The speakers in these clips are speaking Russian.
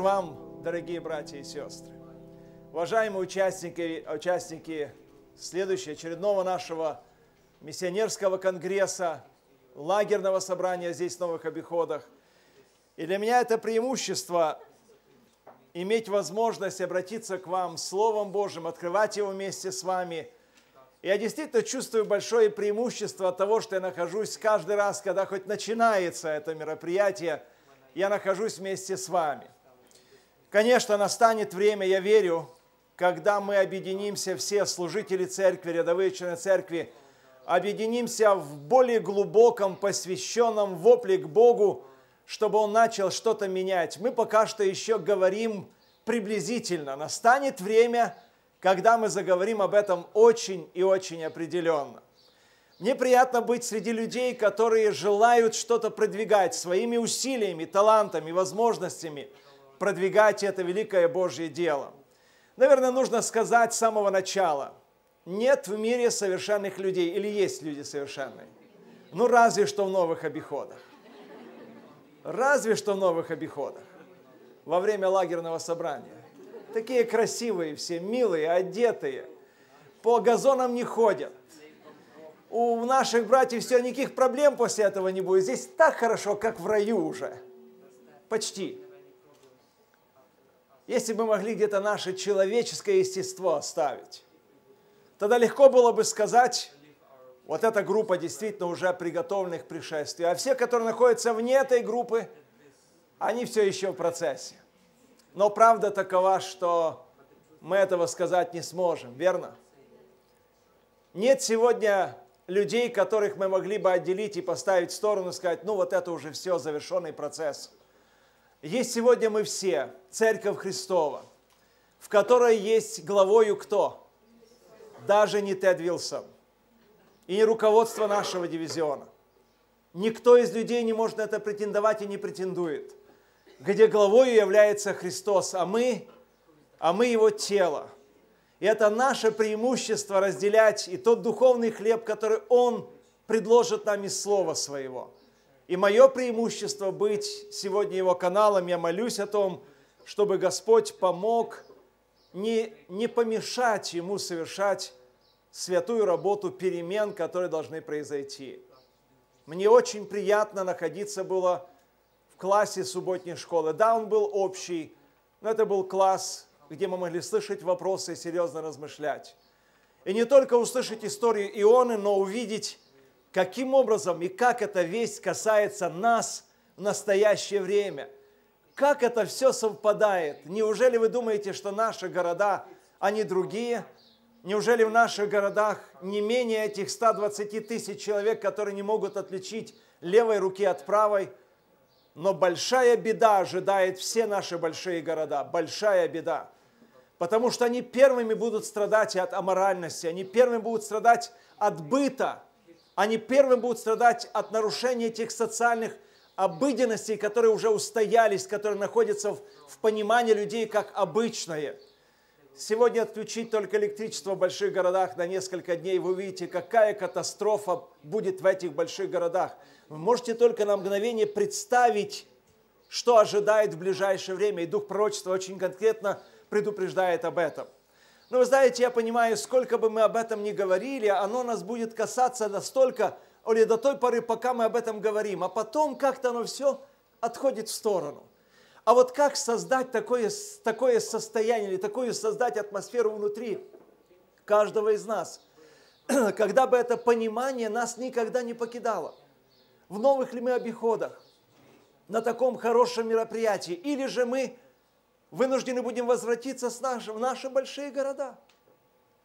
Вам, дорогие братья и сестры. Уважаемые участники, участники следующего очередного нашего миссионерского конгресса, лагерного собрания здесь в Новых Обиходах. И для меня это преимущество иметь возможность обратиться к вам Словом Божьим, открывать его вместе с вами. Я действительно чувствую большое преимущество от того, что я нахожусь каждый раз, когда хоть начинается это мероприятие, я нахожусь вместе с вами. Конечно, настанет время, я верю, когда мы объединимся, все служители церкви, рядовые члены церкви, объединимся в более глубоком, посвященном вопле к Богу, чтобы Он начал что-то менять. Мы пока что еще говорим приблизительно. Настанет время, когда мы заговорим об этом очень и очень определенно. Мне приятно быть среди людей, которые желают что-то продвигать своими усилиями, талантами, возможностями, продвигать это великое Божье дело. Наверное, нужно сказать с самого начала, нет в мире совершенных людей, или есть люди совершенные? Ну, разве что в новых обиходах. Разве что в новых обиходах. Во время лагерного собрания. Такие красивые все, милые, одетые. По газонам не ходят у наших братьев все, никаких проблем после этого не будет. Здесь так хорошо, как в раю уже. Почти. Если бы могли где-то наше человеческое естество оставить, тогда легко было бы сказать, вот эта группа действительно уже приготовленных к пришествию. А все, которые находятся вне этой группы, они все еще в процессе. Но правда такова, что мы этого сказать не сможем, верно? Нет сегодня людей, которых мы могли бы отделить и поставить в сторону, и сказать, ну вот это уже все, завершенный процесс. Есть сегодня мы все, Церковь Христова, в которой есть главою кто? Даже не Тед Вилсон и не руководство нашего дивизиона. Никто из людей не может на это претендовать и не претендует. Где главою является Христос, а мы, а мы Его тело – и это наше преимущество разделять и тот духовный хлеб, который Он предложит нам из Слова Своего. И мое преимущество быть сегодня Его каналом, я молюсь о том, чтобы Господь помог не, не помешать Ему совершать святую работу перемен, которые должны произойти. Мне очень приятно находиться было в классе субботней школы. Да, он был общий, но это был класс где мы могли слышать вопросы и серьезно размышлять. И не только услышать историю Ионы, но увидеть, каким образом и как эта весть касается нас в настоящее время. Как это все совпадает? Неужели вы думаете, что наши города, они другие? Неужели в наших городах не менее этих 120 тысяч человек, которые не могут отличить левой руки от правой? Но большая беда ожидает все наши большие города. Большая беда потому что они первыми будут страдать от аморальности, они первыми будут страдать от быта, они первыми будут страдать от нарушения тех социальных обыденностей, которые уже устоялись, которые находятся в, в понимании людей как обычное. Сегодня отключить только электричество в больших городах на несколько дней, вы увидите, какая катастрофа будет в этих больших городах. Вы можете только на мгновение представить, что ожидает в ближайшее время. И Дух пророчества очень конкретно предупреждает об этом. Но вы знаете, я понимаю, сколько бы мы об этом ни говорили, оно нас будет касаться настолько, или до той поры, пока мы об этом говорим, а потом как-то оно все отходит в сторону. А вот как создать такое, такое состояние или такую создать атмосферу внутри каждого из нас, когда бы это понимание нас никогда не покидало? В новых ли мы обиходах? На таком хорошем мероприятии? Или же мы вынуждены будем возвратиться с нашим, в наши большие города.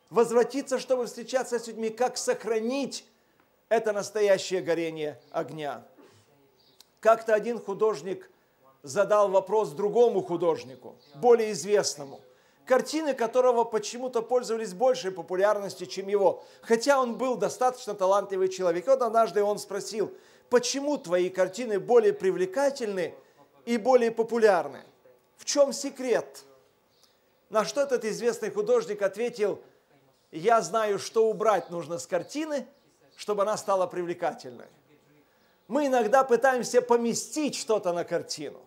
Возвратиться, чтобы встречаться с людьми, как сохранить это настоящее горение огня. Как-то один художник задал вопрос другому художнику, более известному, картины которого почему-то пользовались большей популярностью, чем его, хотя он был достаточно талантливый человек. И вот однажды он спросил, почему твои картины более привлекательны и более популярны? В чем секрет? На что этот известный художник ответил, я знаю, что убрать нужно с картины, чтобы она стала привлекательной. Мы иногда пытаемся поместить что-то на картину.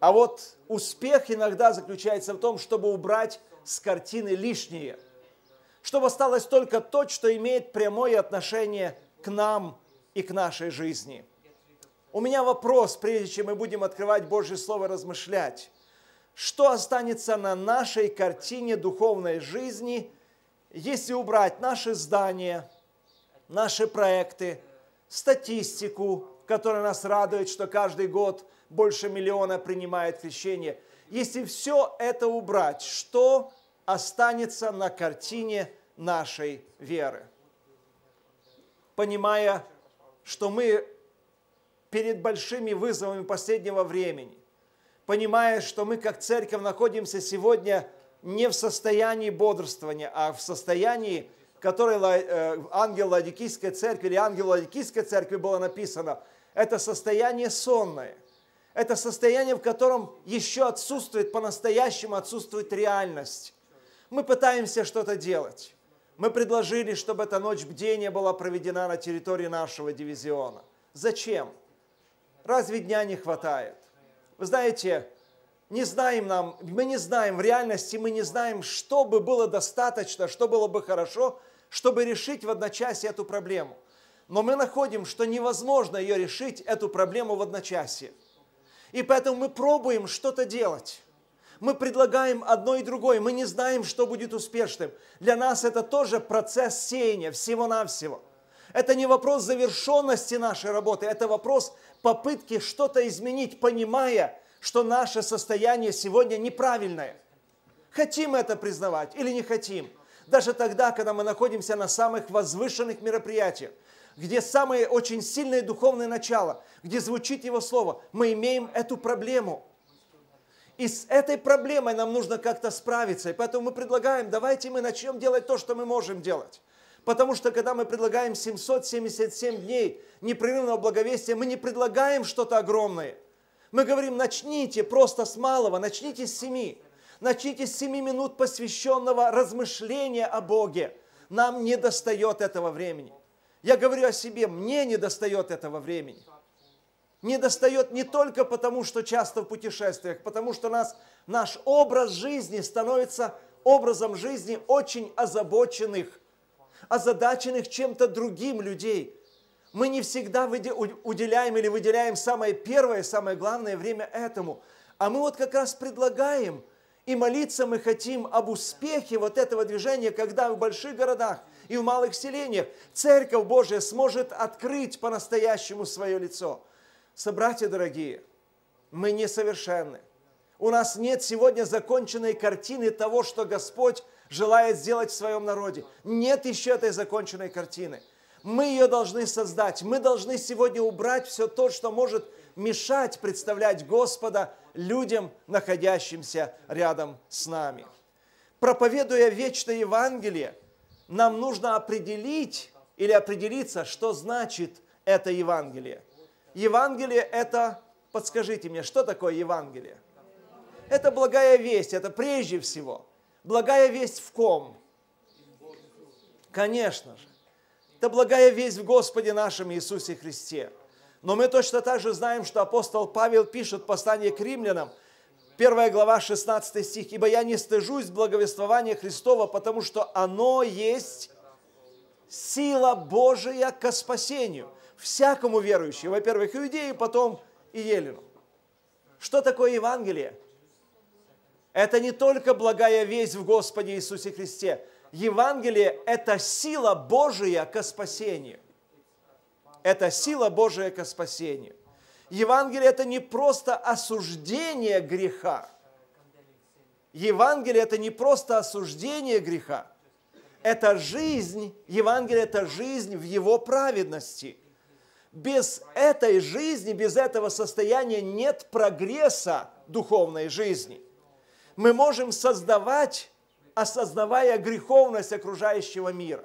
А вот успех иногда заключается в том, чтобы убрать с картины лишнее, чтобы осталось только то, что имеет прямое отношение к нам и к нашей жизни. У меня вопрос, прежде чем мы будем открывать Божье Слово и размышлять. Что останется на нашей картине духовной жизни, если убрать наши здания, наши проекты, статистику, которая нас радует, что каждый год больше миллиона принимает крещение. Если все это убрать, что останется на картине нашей веры? Понимая, что мы перед большими вызовами последнего времени, понимая, что мы как церковь находимся сегодня не в состоянии бодрствования, а в состоянии, которое э, ангел Ладикийской церкви или ангел Ладикийской церкви было написано, это состояние сонное. Это состояние, в котором еще отсутствует, по-настоящему отсутствует реальность. Мы пытаемся что-то делать. Мы предложили, чтобы эта ночь бдения была проведена на территории нашего дивизиона. Зачем? Разве дня не хватает? Вы знаете, не знаем нам, мы не знаем в реальности, мы не знаем, что бы было достаточно, что было бы хорошо, чтобы решить в одночасье эту проблему. Но мы находим, что невозможно ее решить, эту проблему в одночасье. И поэтому мы пробуем что-то делать. Мы предлагаем одно и другое. Мы не знаем, что будет успешным. Для нас это тоже процесс сеяния всего-навсего. Это не вопрос завершенности нашей работы, это вопрос попытки что-то изменить, понимая, что наше состояние сегодня неправильное. Хотим это признавать или не хотим. Даже тогда, когда мы находимся на самых возвышенных мероприятиях, где самое очень сильное духовное начало, где звучит Его Слово, мы имеем эту проблему. И с этой проблемой нам нужно как-то справиться. И поэтому мы предлагаем, давайте мы начнем делать то, что мы можем делать. Потому что когда мы предлагаем 777 дней непрерывного благовестия, мы не предлагаем что-то огромное. Мы говорим, начните просто с малого, начните с семи. Начните с семи минут посвященного размышления о Боге. Нам не достает этого времени. Я говорю о себе, мне не достает этого времени. Не достает не только потому, что часто в путешествиях, потому что нас, наш образ жизни становится образом жизни очень озабоченных озадаченных чем-то другим людей. Мы не всегда уделяем или выделяем самое первое, самое главное время этому. А мы вот как раз предлагаем, и молиться мы хотим об успехе вот этого движения, когда в больших городах и в малых селениях Церковь Божья сможет открыть по-настоящему свое лицо. Собратья дорогие, мы несовершенны. У нас нет сегодня законченной картины того, что Господь желает сделать в своем народе. Нет еще этой законченной картины. Мы ее должны создать. Мы должны сегодня убрать все то, что может мешать представлять Господа людям, находящимся рядом с нами. Проповедуя вечное Евангелие, нам нужно определить или определиться, что значит это Евангелие. Евангелие – это, подскажите мне, что такое Евангелие? Это благая весть, это прежде всего – Благая весть в ком? Конечно же. Это благая весть в Господе нашем Иисусе Христе. Но мы точно так же знаем, что апостол Павел пишет послание к римлянам, 1 глава, 16 стих. «Ибо я не стыжусь благовествования Христова, потому что оно есть сила Божия ко спасению всякому верующему». Во-первых, иудею, потом и елену. Что такое Евангелие? Это не только благая весть в Господе Иисусе Христе. Евангелие – это сила Божия ко спасению. Это сила Божия ко спасению. Евангелие – это не просто осуждение греха. Евангелие – это не просто осуждение греха. Это жизнь, Евангелие – это жизнь в его праведности. Без этой жизни, без этого состояния нет прогресса духовной жизни мы можем создавать, осознавая греховность окружающего мира.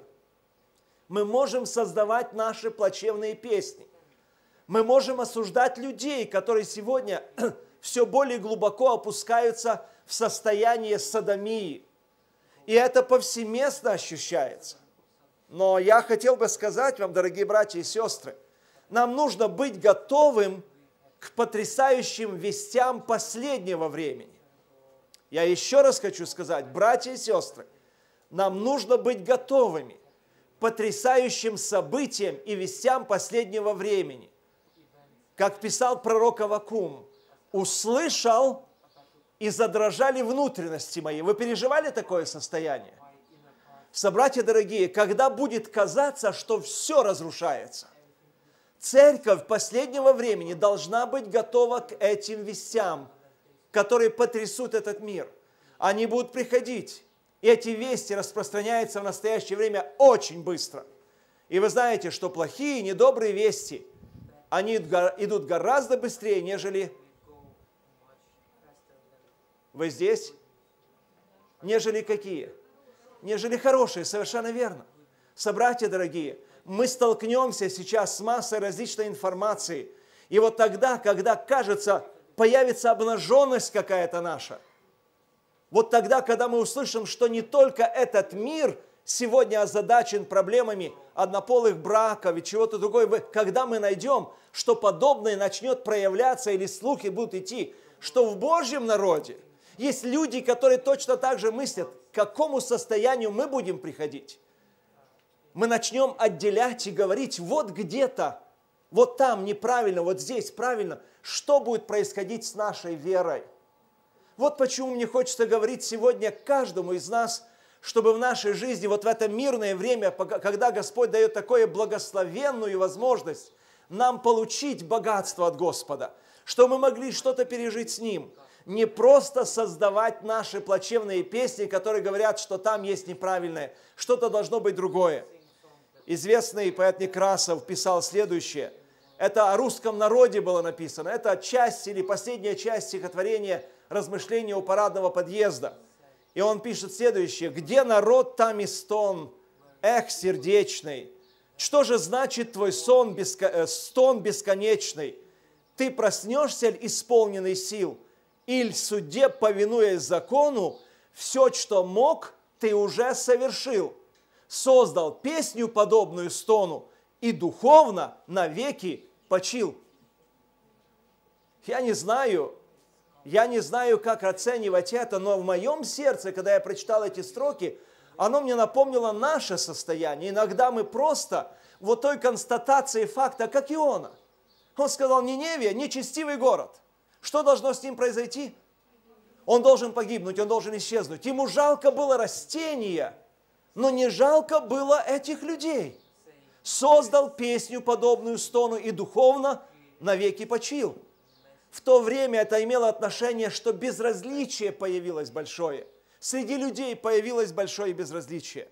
Мы можем создавать наши плачевные песни. Мы можем осуждать людей, которые сегодня все более глубоко опускаются в состояние садомии. И это повсеместно ощущается. Но я хотел бы сказать вам, дорогие братья и сестры, нам нужно быть готовым к потрясающим вестям последнего времени. Я еще раз хочу сказать, братья и сестры, нам нужно быть готовыми к потрясающим событиям и вестям последнего времени. Как писал пророк Авакум, услышал и задрожали внутренности мои. Вы переживали такое состояние? Собратья дорогие, когда будет казаться, что все разрушается, церковь последнего времени должна быть готова к этим вестям, которые потрясут этот мир. Они будут приходить, и эти вести распространяются в настоящее время очень быстро. И вы знаете, что плохие, недобрые вести, они идут гораздо быстрее, нежели вы здесь, нежели какие? Нежели хорошие, совершенно верно. Собратья дорогие, мы столкнемся сейчас с массой различной информации. И вот тогда, когда кажется, появится обнаженность какая-то наша, вот тогда, когда мы услышим, что не только этот мир сегодня озадачен проблемами однополых браков и чего-то другого, когда мы найдем, что подобное начнет проявляться или слухи будут идти, что в Божьем народе есть люди, которые точно так же мыслят, к какому состоянию мы будем приходить. Мы начнем отделять и говорить, вот где-то, вот там неправильно, вот здесь правильно, что будет происходить с нашей верой. Вот почему мне хочется говорить сегодня каждому из нас, чтобы в нашей жизни, вот в это мирное время, когда Господь дает такое благословенную возможность нам получить богатство от Господа, что мы могли что-то пережить с Ним – не просто создавать наши плачевные песни, которые говорят, что там есть неправильное, что-то должно быть другое. Известный поэт Некрасов писал следующее. Это о русском народе было написано. Это часть или последняя часть стихотворения «Размышления у парадного подъезда». И он пишет следующее. «Где народ, там и стон, эх, сердечный, что же значит твой сон, беско... Э, стон бесконечный? Ты проснешься, исполненный сил, или суде, повинуясь закону, все, что мог, ты уже совершил. Создал песню, подобную стону, и духовно навеки почил. Я не знаю, я не знаю, как оценивать это, но в моем сердце, когда я прочитал эти строки, оно мне напомнило наше состояние. Иногда мы просто вот той констатации факта, как Иона. Он сказал, Ниневия, нечестивый город. Что должно с ним произойти? Он должен погибнуть, он должен исчезнуть. Ему жалко было растения, но не жалко было этих людей. Создал песню, подобную стону, и духовно навеки почил. В то время это имело отношение, что безразличие появилось большое. Среди людей появилось большое безразличие.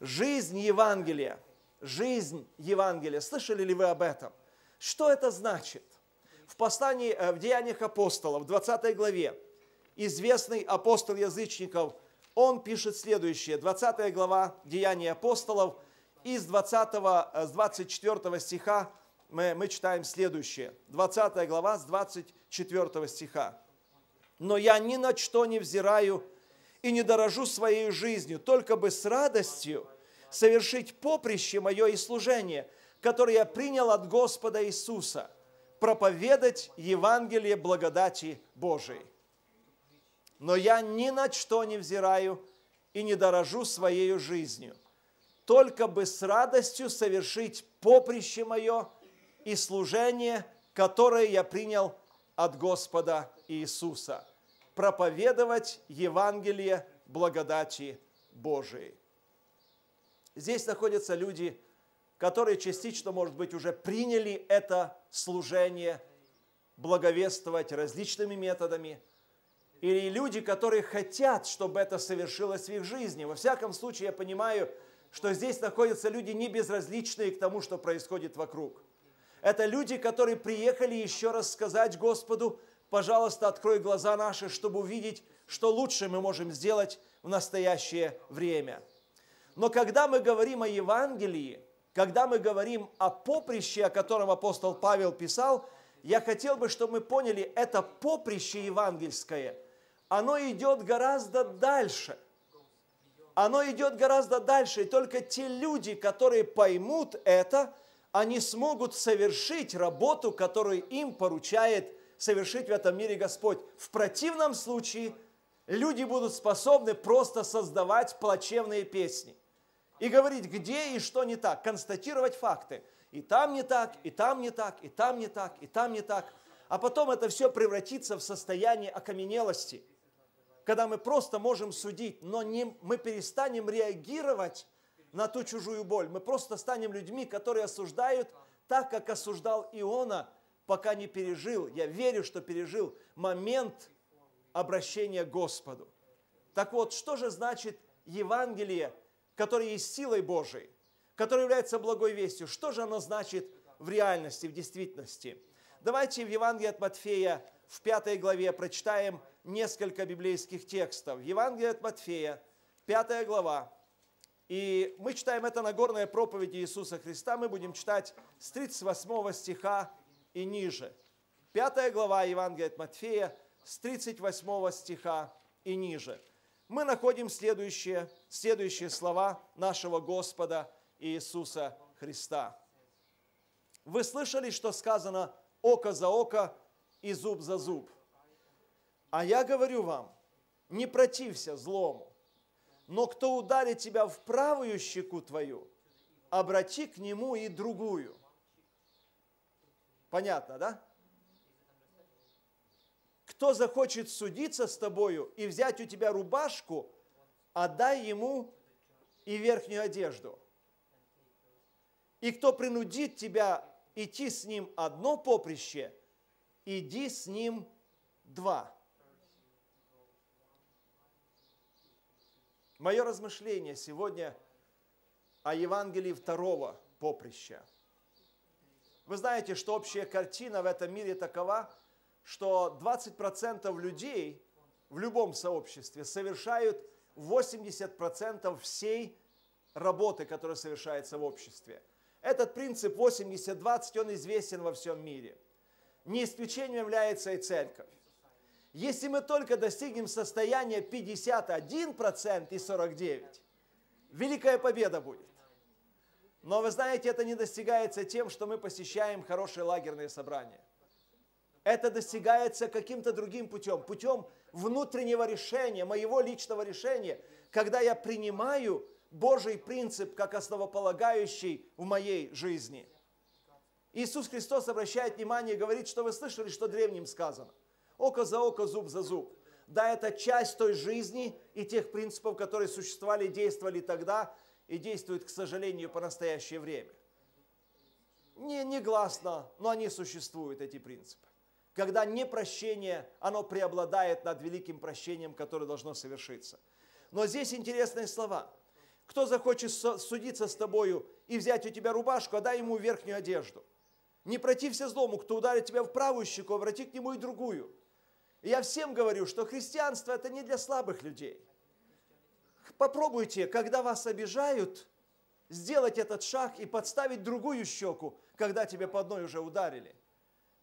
Жизнь Евангелия, жизнь Евангелия. Слышали ли вы об этом? Что это значит? в послании, э, в Деяниях апостолов, в 20 главе, известный апостол язычников, он пишет следующее, 20 глава Деяний апостолов, 20, э, с 24 стиха мы, мы читаем следующее. 20 глава с 24 стиха. «Но я ни на что не взираю и не дорожу своей жизнью, только бы с радостью совершить поприще мое и служение, которое я принял от Господа Иисуса, проповедать Евангелие благодати Божией. Но я ни на что не взираю и не дорожу своей жизнью, только бы с радостью совершить поприще мое и служение, которое я принял от Господа Иисуса, проповедовать Евангелие благодати Божией. Здесь находятся люди, которые частично, может быть, уже приняли это служение, благовествовать различными методами, или люди, которые хотят, чтобы это совершилось в их жизни. Во всяком случае, я понимаю, что здесь находятся люди не безразличные к тому, что происходит вокруг. Это люди, которые приехали еще раз сказать Господу, пожалуйста, открой глаза наши, чтобы увидеть, что лучше мы можем сделать в настоящее время. Но когда мы говорим о Евангелии, когда мы говорим о поприще, о котором апостол Павел писал, я хотел бы, чтобы мы поняли, это поприще евангельское, оно идет гораздо дальше. Оно идет гораздо дальше, и только те люди, которые поймут это, они смогут совершить работу, которую им поручает совершить в этом мире Господь. В противном случае люди будут способны просто создавать плачевные песни и говорить, где и что не так, констатировать факты. И там не так, и там не так, и там не так, и там не так. А потом это все превратится в состояние окаменелости, когда мы просто можем судить, но не, мы перестанем реагировать на ту чужую боль. Мы просто станем людьми, которые осуждают так, как осуждал Иона, пока не пережил, я верю, что пережил момент обращения к Господу. Так вот, что же значит Евангелие, которое есть силой Божией, которое является благой вестью? Что же оно значит в реальности, в действительности? Давайте в Евангелии от Матфея в пятой главе прочитаем несколько библейских текстов. Евангелие от Матфея, пятая глава, и мы читаем это Нагорная проповедь Иисуса Христа. Мы будем читать с 38 стиха и ниже. Пятая глава Евангелия от Матфея с 38 стиха и ниже. Мы находим следующие, следующие слова нашего Господа Иисуса Христа. Вы слышали, что сказано око за око и зуб за зуб. А я говорю вам, не протився злому, но кто ударит тебя в правую щеку твою, обрати к нему и другую. Понятно, да? Кто захочет судиться с тобою и взять у тебя рубашку, отдай ему и верхнюю одежду. И кто принудит тебя идти с ним одно поприще, иди с ним два. Мое размышление сегодня о Евангелии второго поприща. Вы знаете, что общая картина в этом мире такова, что 20% людей в любом сообществе совершают 80% всей работы, которая совершается в обществе. Этот принцип 80-20, он известен во всем мире. Не исключением является и церковь. Если мы только достигнем состояния 51% и 49%, великая победа будет. Но вы знаете, это не достигается тем, что мы посещаем хорошие лагерные собрания. Это достигается каким-то другим путем, путем внутреннего решения, моего личного решения, когда я принимаю Божий принцип как основополагающий в моей жизни. Иисус Христос обращает внимание и говорит, что вы слышали, что древним сказано. Око за око, зуб за зуб. Да, это часть той жизни и тех принципов, которые существовали и действовали тогда, и действуют, к сожалению, по настоящее время. Не негласно, но они существуют, эти принципы. Когда непрощение, оно преобладает над великим прощением, которое должно совершиться. Но здесь интересные слова. Кто захочет судиться с тобою и взять у тебя рубашку, отдай ему верхнюю одежду. Не протився злому, кто ударит тебя в правую щеку, обрати к нему и другую. И я всем говорю, что христианство это не для слабых людей. Попробуйте, когда вас обижают, сделать этот шаг и подставить другую щеку, когда тебе по одной уже ударили.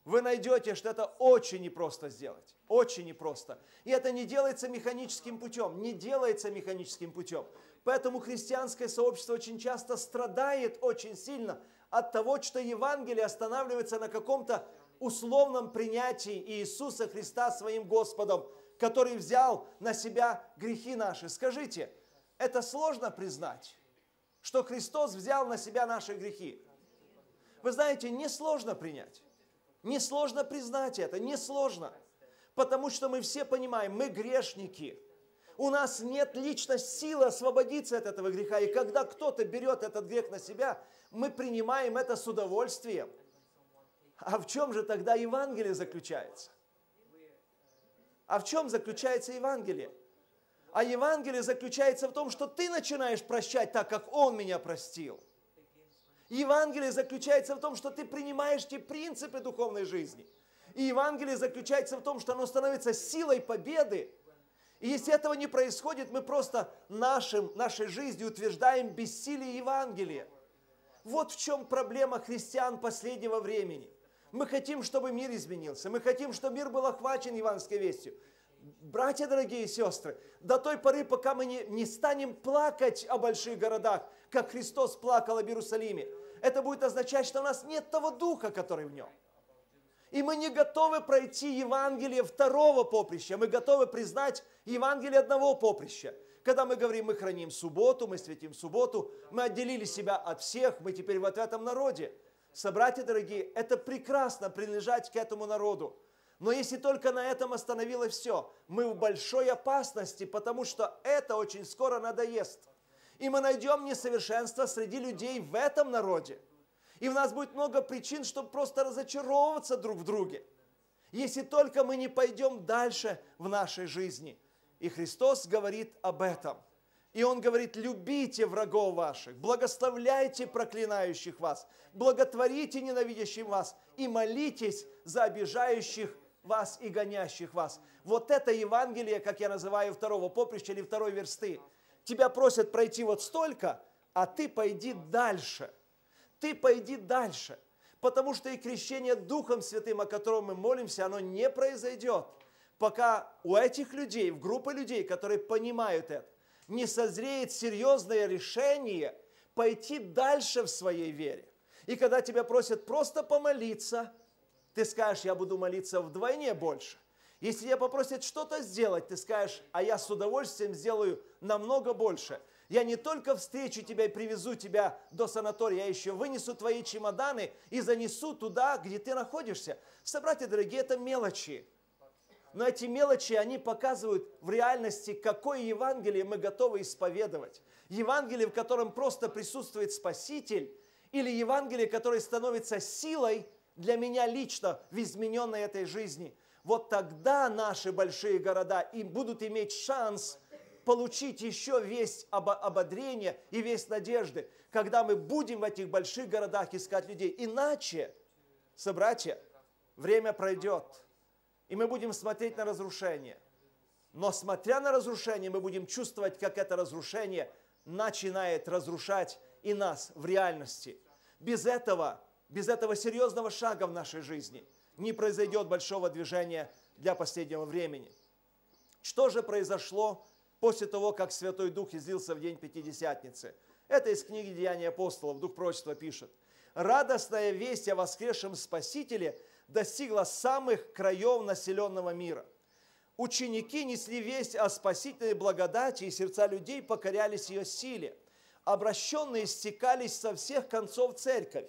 Вы найдете, что это очень непросто сделать. Очень непросто. И это не делается механическим путем. Не делается механическим путем. Поэтому христианское сообщество очень часто страдает очень сильно от того, что Евангелие останавливается на каком-то условном принятии Иисуса Христа своим Господом, который взял на себя грехи наши. Скажите, это сложно признать, что Христос взял на себя наши грехи? Вы знаете, несложно принять. Несложно признать это, несложно. Потому что мы все понимаем, мы грешники. У нас нет лично силы освободиться от этого греха. И когда кто-то берет этот грех на себя, мы принимаем это с удовольствием. А в чем же тогда Евангелие заключается? А в чем заключается Евангелие? А Евангелие заключается в том, что ты начинаешь прощать так, как Он меня простил. Евангелие заключается в том, что ты принимаешь те принципы духовной жизни. И Евангелие заключается в том, что оно становится силой победы. И если этого не происходит, мы просто нашим, нашей жизнью утверждаем бессилие Евангелия. Вот в чем проблема христиан последнего времени – мы хотим, чтобы мир изменился. Мы хотим, чтобы мир был охвачен евангельской вестью. Братья, дорогие сестры, до той поры, пока мы не, не станем плакать о больших городах, как Христос плакал об Иерусалиме, это будет означать, что у нас нет того духа, который в нем. И мы не готовы пройти Евангелие второго поприща, мы готовы признать Евангелие одного поприща. Когда мы говорим, мы храним субботу, мы светим субботу, мы отделили себя от всех, мы теперь в этом народе. Собратья дорогие, это прекрасно принадлежать к этому народу. Но если только на этом остановилось все, мы в большой опасности, потому что это очень скоро надоест. И мы найдем несовершенство среди людей в этом народе. И у нас будет много причин, чтобы просто разочаровываться друг в друге. Если только мы не пойдем дальше в нашей жизни. И Христос говорит об этом. И Он говорит, любите врагов ваших, благословляйте проклинающих вас, благотворите ненавидящим вас и молитесь за обижающих вас и гонящих вас. Вот это Евангелие, как я называю, второго поприща или второй версты. Тебя просят пройти вот столько, а ты пойди дальше. Ты пойди дальше. Потому что и крещение Духом Святым, о котором мы молимся, оно не произойдет, пока у этих людей, в группы людей, которые понимают это, не созреет серьезное решение пойти дальше в своей вере. И когда тебя просят просто помолиться – ты скажешь, я буду молиться вдвойне больше. Если тебя попросят что-то сделать, ты скажешь, а я с удовольствием сделаю намного больше. Я не только встречу тебя и привезу тебя до санатория, я еще вынесу твои чемоданы и занесу туда, где ты находишься. Собратья дорогие, это мелочи. Но эти мелочи, они показывают в реальности, какое Евангелие мы готовы исповедовать. Евангелие, в котором просто присутствует Спаситель, или Евангелие, которое становится силой для меня лично в измененной этой жизни, вот тогда наши большие города и будут иметь шанс получить еще весь ободрение и весь надежды, когда мы будем в этих больших городах искать людей. Иначе, собратья, время пройдет, и мы будем смотреть на разрушение. Но смотря на разрушение, мы будем чувствовать, как это разрушение начинает разрушать и нас в реальности. Без этого без этого серьезного шага в нашей жизни не произойдет большого движения для последнего времени. Что же произошло после того, как Святой Дух излился в день Пятидесятницы? Это из книги Деяния апостолов, Дух пророчества пишет. «Радостная весть о воскресшем Спасителе достигла самых краев населенного мира. Ученики несли весть о спасительной благодати, и сердца людей покорялись ее силе. Обращенные стекались со всех концов церковь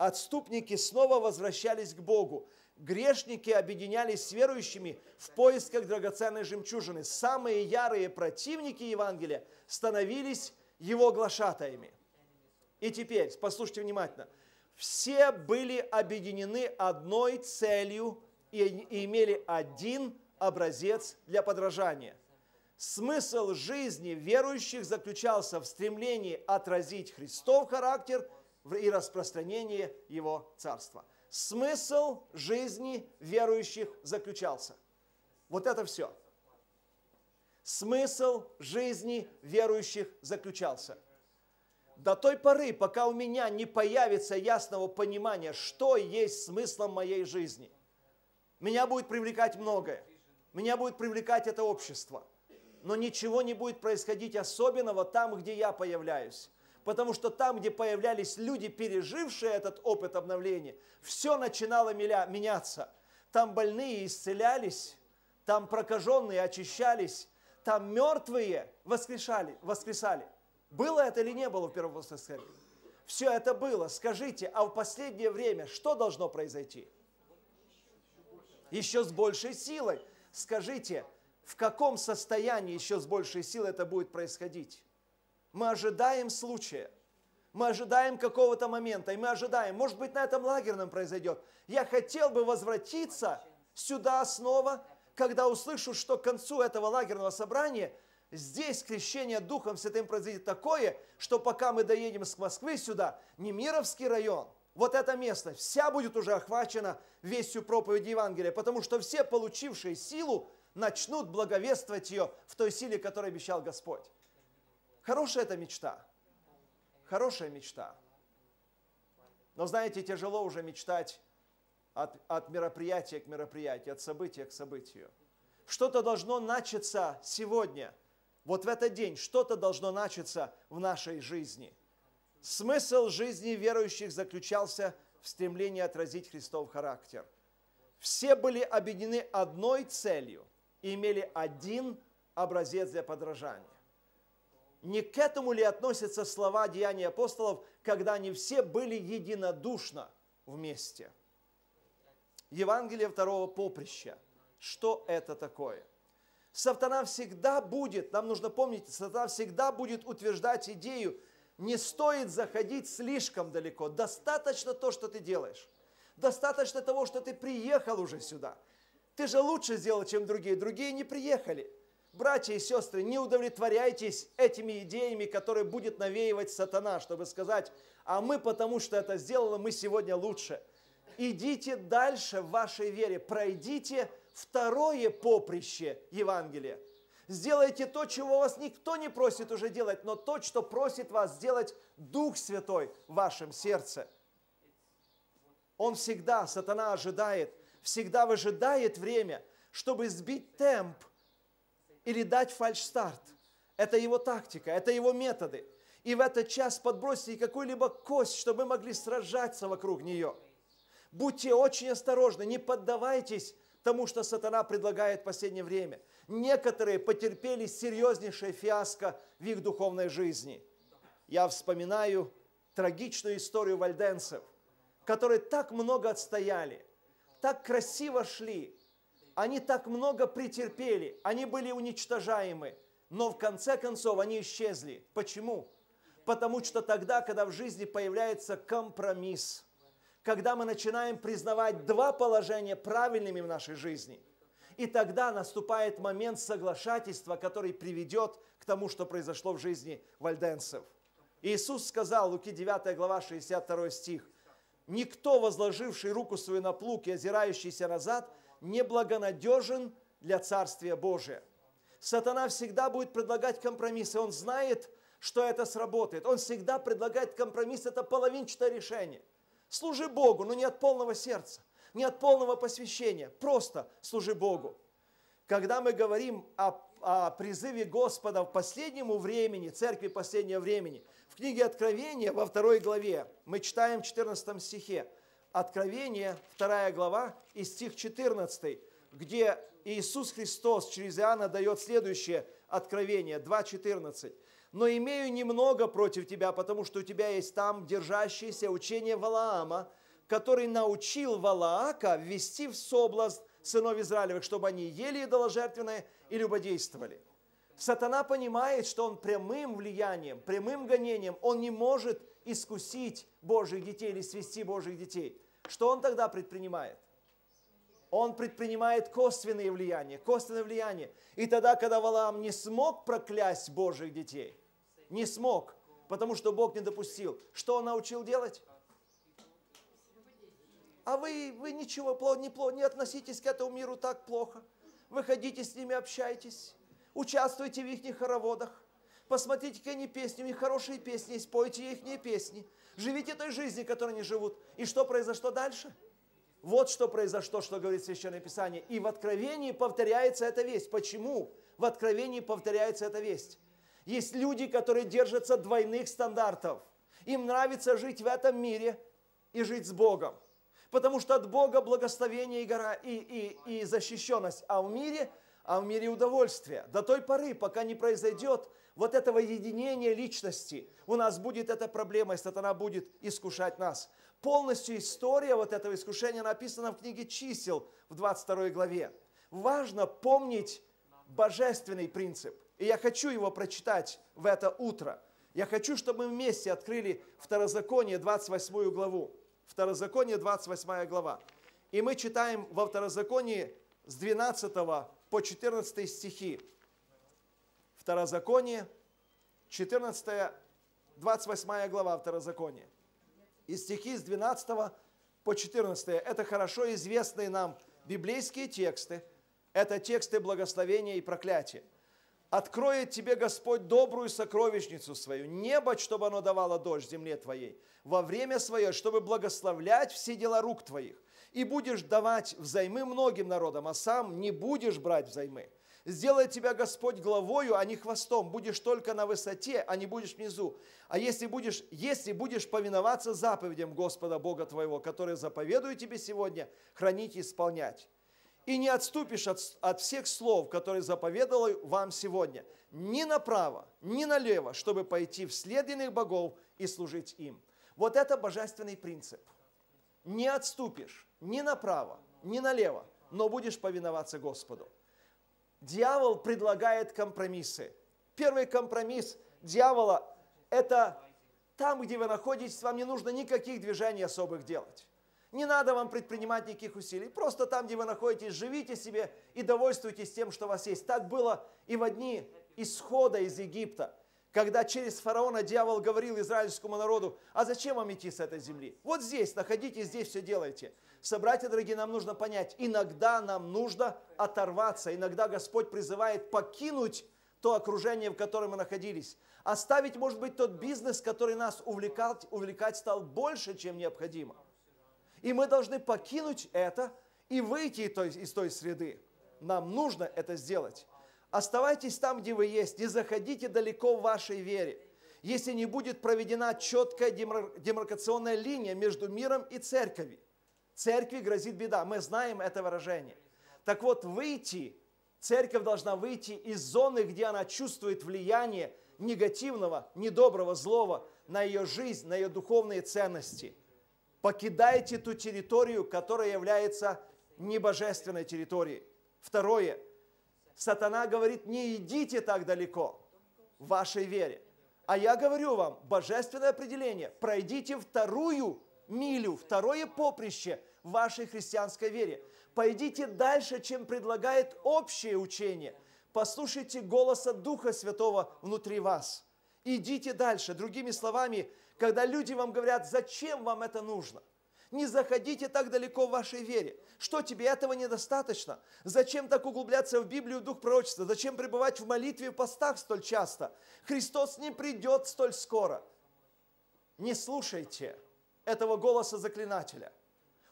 Отступники снова возвращались к Богу. Грешники объединялись с верующими в поисках драгоценной жемчужины. Самые ярые противники Евангелия становились его глашатаями. И теперь, послушайте внимательно, все были объединены одной целью и, имели один образец для подражания. Смысл жизни верующих заключался в стремлении отразить Христов характер – и распространение Его Царства. Смысл жизни верующих заключался. Вот это все. Смысл жизни верующих заключался. До той поры, пока у меня не появится ясного понимания, что есть смыслом моей жизни, меня будет привлекать многое. Меня будет привлекать это общество. Но ничего не будет происходить особенного там, где я появляюсь Потому что там, где появлялись люди, пережившие этот опыт обновления, все начинало меняться. Там больные исцелялись, там прокаженные очищались, там мертвые воскрешали, воскресали. Было это или не было в Первоапостольской церкви? Все это было. Скажите, а в последнее время что должно произойти? Еще с большей силой. Скажите, в каком состоянии еще с большей силой это будет происходить? Мы ожидаем случая. Мы ожидаем какого-то момента, и мы ожидаем, может быть, на этом лагерном произойдет. Я хотел бы возвратиться сюда снова, когда услышу, что к концу этого лагерного собрания здесь крещение Духом Святым произойдет такое, что пока мы доедем с Москвы сюда, Немировский район, вот это место, вся будет уже охвачена вестью проповеди Евангелия, потому что все, получившие силу, начнут благовествовать ее в той силе, которую обещал Господь. Хорошая это мечта. Хорошая мечта. Но знаете, тяжело уже мечтать от, от мероприятия к мероприятию, от события к событию. Что-то должно начаться сегодня, вот в этот день, что-то должно начаться в нашей жизни. Смысл жизни верующих заключался в стремлении отразить Христов характер. Все были объединены одной целью и имели один образец для подражания. Не к этому ли относятся слова деяний апостолов, когда они все были единодушно вместе? Евангелие второго поприща. Что это такое? Сатана всегда будет, нам нужно помнить, сатана всегда будет утверждать идею, не стоит заходить слишком далеко, достаточно то, что ты делаешь. Достаточно того, что ты приехал уже сюда. Ты же лучше сделал, чем другие. Другие не приехали. Братья и сестры, не удовлетворяйтесь этими идеями, которые будет навеивать сатана, чтобы сказать, а мы потому что это сделали, мы сегодня лучше. Идите дальше в вашей вере, пройдите второе поприще Евангелия. Сделайте то, чего вас никто не просит уже делать, но то, что просит вас сделать Дух Святой в вашем сердце. Он всегда, сатана ожидает, всегда выжидает время, чтобы сбить темп или дать фальш-старт. Это его тактика, это его методы. И в этот час подбросьте какую-либо кость, чтобы мы могли сражаться вокруг нее. Будьте очень осторожны, не поддавайтесь тому, что сатана предлагает в последнее время. Некоторые потерпели серьезнейшее фиаско в их духовной жизни. Я вспоминаю трагичную историю вальденцев, которые так много отстояли, так красиво шли, они так много претерпели, они были уничтожаемы, но в конце концов они исчезли. Почему? Потому что тогда, когда в жизни появляется компромисс, когда мы начинаем признавать два положения правильными в нашей жизни, и тогда наступает момент соглашательства, который приведет к тому, что произошло в жизни вальденцев. Иисус сказал, Луки 9 глава 62 стих, «Никто, возложивший руку свою на плуг и озирающийся назад, неблагонадежен для Царствия Божия. Сатана всегда будет предлагать компромиссы. Он знает, что это сработает. Он всегда предлагает компромисс. Это половинчатое решение. Служи Богу, но не от полного сердца, не от полного посвящения. Просто служи Богу. Когда мы говорим о, о призыве Господа в последнему времени, церкви последнего времени, в книге Откровения во второй главе мы читаем в 14 стихе – Откровение, 2 глава и стих 14, где Иисус Христос через Иоанна дает следующее откровение, 2.14. «Но имею немного против тебя, потому что у тебя есть там держащееся учение Валаама, который научил Валаака ввести в соблазн сынов Израилевых, чтобы они ели идоложертвенное и любодействовали». Сатана понимает, что он прямым влиянием, прямым гонением, он не может искусить Божьих детей или свести Божьих детей. Что он тогда предпринимает? Он предпринимает косвенные влияния, косвенное влияние. И тогда, когда Валаам не смог проклясть Божьих детей, не смог, потому что Бог не допустил, что он научил делать? А вы, вы ничего не, не относитесь к этому миру так плохо. Выходите с ними, общайтесь, участвуйте в их хороводах. Посмотрите, какие они песни, у них хорошие песни есть, пойте их песни. Живите той жизнью, которой они живут. И что произошло дальше? Вот что произошло, что говорит Священное Писание. И в Откровении повторяется эта весть. Почему в Откровении повторяется эта весть? Есть люди, которые держатся двойных стандартов. Им нравится жить в этом мире и жить с Богом. Потому что от Бога благословение и, гора, и, и, и защищенность, а в мире – а в мире удовольствия. До той поры, пока не произойдет вот этого единения личности, у нас будет эта проблема, и сатана будет искушать нас. Полностью история вот этого искушения написана в книге чисел в 22 главе. Важно помнить божественный принцип. И я хочу его прочитать в это утро. Я хочу, чтобы мы вместе открыли Второзаконие, 28 главу. Второзаконие, 28 глава. И мы читаем во Второзаконии с 12 по 14 стихи. Второзаконие, 14, 28 глава Второзакония. И стихи с 12 по 14. Это хорошо известные нам библейские тексты. Это тексты благословения и проклятия. Откроет тебе Господь добрую сокровищницу свою, небо, чтобы оно давало дождь земле твоей, во время свое, чтобы благословлять все дела рук твоих, и будешь давать взаймы многим народам, а сам не будешь брать взаймы. Сделает тебя Господь главою, а не хвостом. Будешь только на высоте, а не будешь внизу. А если будешь, если будешь повиноваться заповедям Господа Бога твоего, которые заповедую тебе сегодня, хранить и исполнять. И не отступишь от, от всех слов, которые заповедал вам сегодня, ни направо, ни налево, чтобы пойти вслед иных богов и служить им. Вот это божественный принцип. Не отступишь ни направо, ни налево, но будешь повиноваться Господу дьявол предлагает компромиссы. Первый компромисс дьявола – это там, где вы находитесь, вам не нужно никаких движений особых делать. Не надо вам предпринимать никаких усилий. Просто там, где вы находитесь, живите себе и довольствуйтесь тем, что у вас есть. Так было и в дни исхода из Египта когда через фараона дьявол говорил израильскому народу, а зачем вам идти с этой земли? Вот здесь, находитесь здесь, все делайте. Собратья дорогие, нам нужно понять, иногда нам нужно оторваться, иногда Господь призывает покинуть то окружение, в котором мы находились. Оставить, может быть, тот бизнес, который нас увлекать, увлекать стал больше, чем необходимо. И мы должны покинуть это и выйти из той, среды. Нам нужно это сделать. Оставайтесь там, где вы есть, не заходите далеко в вашей вере. Если не будет проведена четкая демаркационная линия между миром и церковью, церкви грозит беда. Мы знаем это выражение. Так вот, выйти, церковь должна выйти из зоны, где она чувствует влияние негативного, недоброго, злого на ее жизнь, на ее духовные ценности. Покидайте ту территорию, которая является небожественной территорией. Второе – Сатана говорит, не идите так далеко в вашей вере. А я говорю вам, божественное определение, пройдите вторую милю, второе поприще в вашей христианской вере. Пойдите дальше, чем предлагает общее учение. Послушайте голоса Духа Святого внутри вас. Идите дальше. Другими словами, когда люди вам говорят, зачем вам это нужно, не заходите так далеко в вашей вере. Что тебе этого недостаточно? Зачем так углубляться в Библию, дух пророчества? Зачем пребывать в молитве и постах столь часто? Христос не придет столь скоро. Не слушайте этого голоса заклинателя.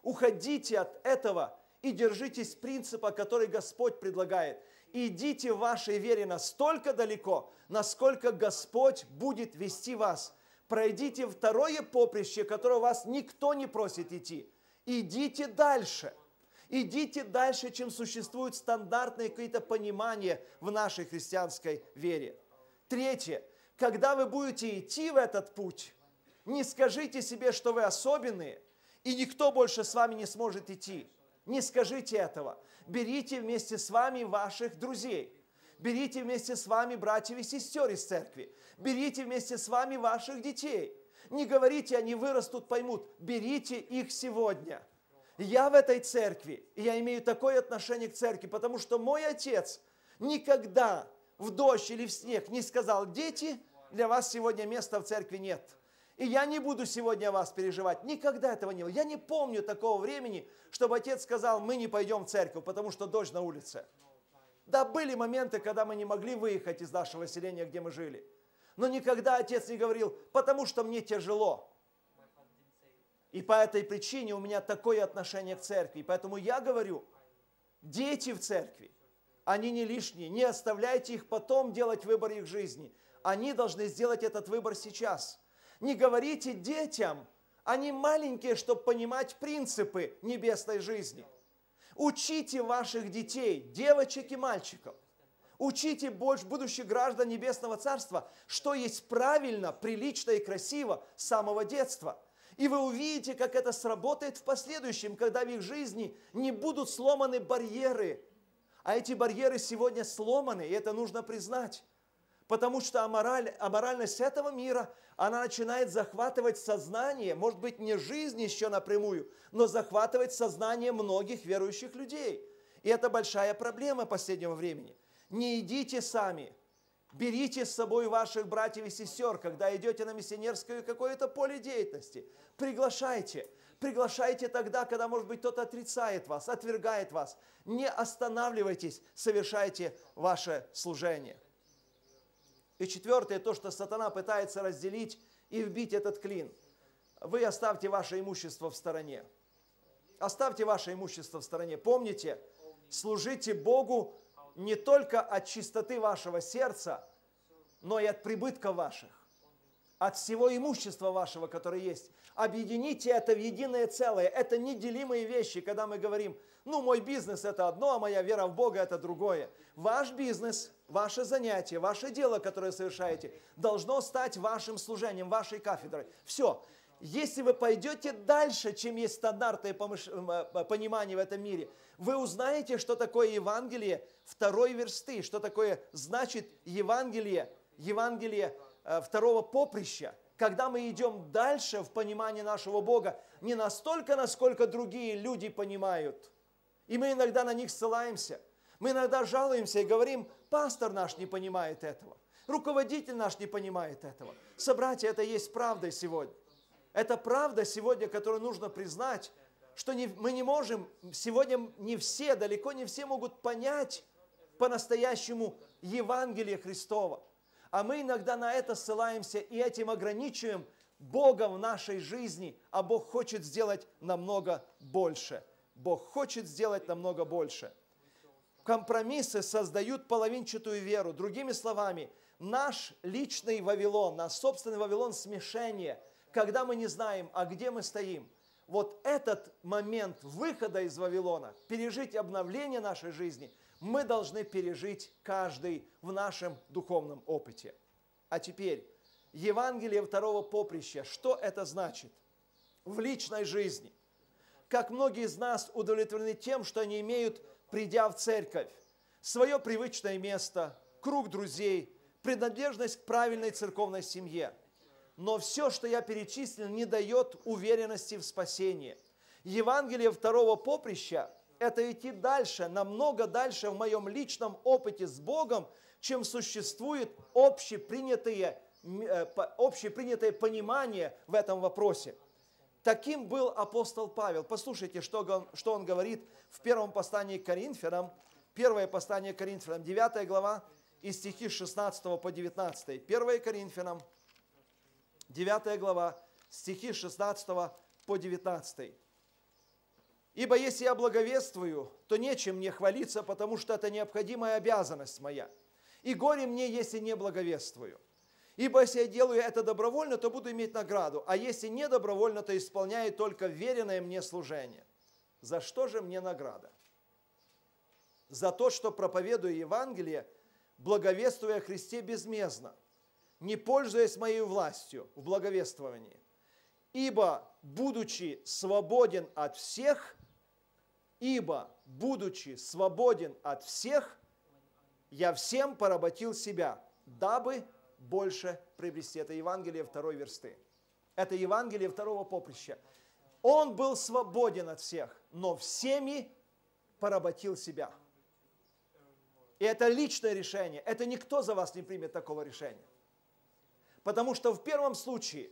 Уходите от этого и держитесь принципа, который Господь предлагает. Идите в вашей вере настолько далеко, насколько Господь будет вести вас – пройдите второе поприще, которое вас никто не просит идти. Идите дальше. Идите дальше, чем существуют стандартные какие-то понимания в нашей христианской вере. Третье. Когда вы будете идти в этот путь, не скажите себе, что вы особенные, и никто больше с вами не сможет идти. Не скажите этого. Берите вместе с вами ваших друзей – Берите вместе с вами братьев и сестер из церкви. Берите вместе с вами ваших детей. Не говорите, они вырастут, поймут. Берите их сегодня. Я в этой церкви, и я имею такое отношение к церкви, потому что мой отец никогда в дождь или в снег не сказал, дети, для вас сегодня места в церкви нет. И я не буду сегодня вас переживать. Никогда этого не было. Я не помню такого времени, чтобы отец сказал, мы не пойдем в церковь, потому что дождь на улице. Да, были моменты, когда мы не могли выехать из нашего селения, где мы жили. Но никогда отец не говорил, потому что мне тяжело. И по этой причине у меня такое отношение к церкви. Поэтому я говорю, дети в церкви, они не лишние. Не оставляйте их потом делать выбор их жизни. Они должны сделать этот выбор сейчас. Не говорите детям, они маленькие, чтобы понимать принципы небесной жизни – Учите ваших детей, девочек и мальчиков. Учите больше будущих граждан Небесного Царства, что есть правильно, прилично и красиво с самого детства. И вы увидите, как это сработает в последующем, когда в их жизни не будут сломаны барьеры. А эти барьеры сегодня сломаны, и это нужно признать. Потому что амораль, аморальность этого мира, она начинает захватывать сознание, может быть, не жизнь еще напрямую, но захватывать сознание многих верующих людей. И это большая проблема последнего времени. Не идите сами. Берите с собой ваших братьев и сестер, когда идете на миссионерское какое-то поле деятельности. Приглашайте. Приглашайте тогда, когда, может быть, кто-то отрицает вас, отвергает вас. Не останавливайтесь, совершайте ваше служение. И четвертое, то, что сатана пытается разделить и вбить этот клин. Вы оставьте ваше имущество в стороне. Оставьте ваше имущество в стороне. Помните, служите Богу не только от чистоты вашего сердца, но и от прибытка ваших, от всего имущества вашего, которое есть. Объедините это в единое целое. Это неделимые вещи, когда мы говорим, ну, мой бизнес это одно, а моя вера в Бога это другое. Ваш бизнес, ваше занятие, ваше дело, которое совершаете, должно стать вашим служением, вашей кафедрой. Все. Если вы пойдете дальше, чем есть стандартное э, понимание в этом мире, вы узнаете, что такое Евангелие второй версты, что такое значит Евангелие, Евангелие э, второго поприща. Когда мы идем дальше в понимании нашего Бога, не настолько, насколько другие люди понимают. И мы иногда на них ссылаемся. Мы иногда жалуемся и говорим, пастор наш не понимает этого. Руководитель наш не понимает этого. Собратья, это есть правда сегодня. Это правда сегодня, которую нужно признать, что не, мы не можем, сегодня не все, далеко не все могут понять по-настоящему Евангелие Христова. А мы иногда на это ссылаемся и этим ограничиваем Бога в нашей жизни, а Бог хочет сделать намного больше. Бог хочет сделать намного больше. Компромиссы создают половинчатую веру. Другими словами, наш личный Вавилон, наш собственный Вавилон смешения – когда мы не знаем, а где мы стоим, вот этот момент выхода из Вавилона, пережить обновление нашей жизни, мы должны пережить каждый в нашем духовном опыте. А теперь, Евангелие второго поприща, что это значит? В личной жизни. Как многие из нас удовлетворены тем, что они имеют, придя в церковь, свое привычное место, круг друзей, принадлежность к правильной церковной семье – но все, что я перечислил, не дает уверенности в спасении. Евангелие второго поприща – это идти дальше, намного дальше в моем личном опыте с Богом, чем существует общепринятое, э, общепринятое понимание в этом вопросе. Таким был апостол Павел. Послушайте, что, что он говорит в первом послании к Коринфянам, первое послание к Коринфянам, 9 глава, и стихи 16 по 19. 1 Коринфянам, 9 глава, стихи 16 по 19. «Ибо если я благовествую, то нечем мне хвалиться, потому что это необходимая обязанность моя. И горе мне, если не благовествую. Ибо если я делаю это добровольно, то буду иметь награду, а если не добровольно, то исполняю только веренное мне служение. За что же мне награда? За то, что проповедую Евангелие, благовествуя Христе безмездно – не пользуясь моей властью в благовествовании. Ибо, будучи свободен от всех, ибо, будучи свободен от всех, я всем поработил себя, дабы больше приобрести. Это Евангелие второй версты. Это Евангелие второго поприща. Он был свободен от всех, но всеми поработил себя. И это личное решение. Это никто за вас не примет такого решения. Потому что в первом случае,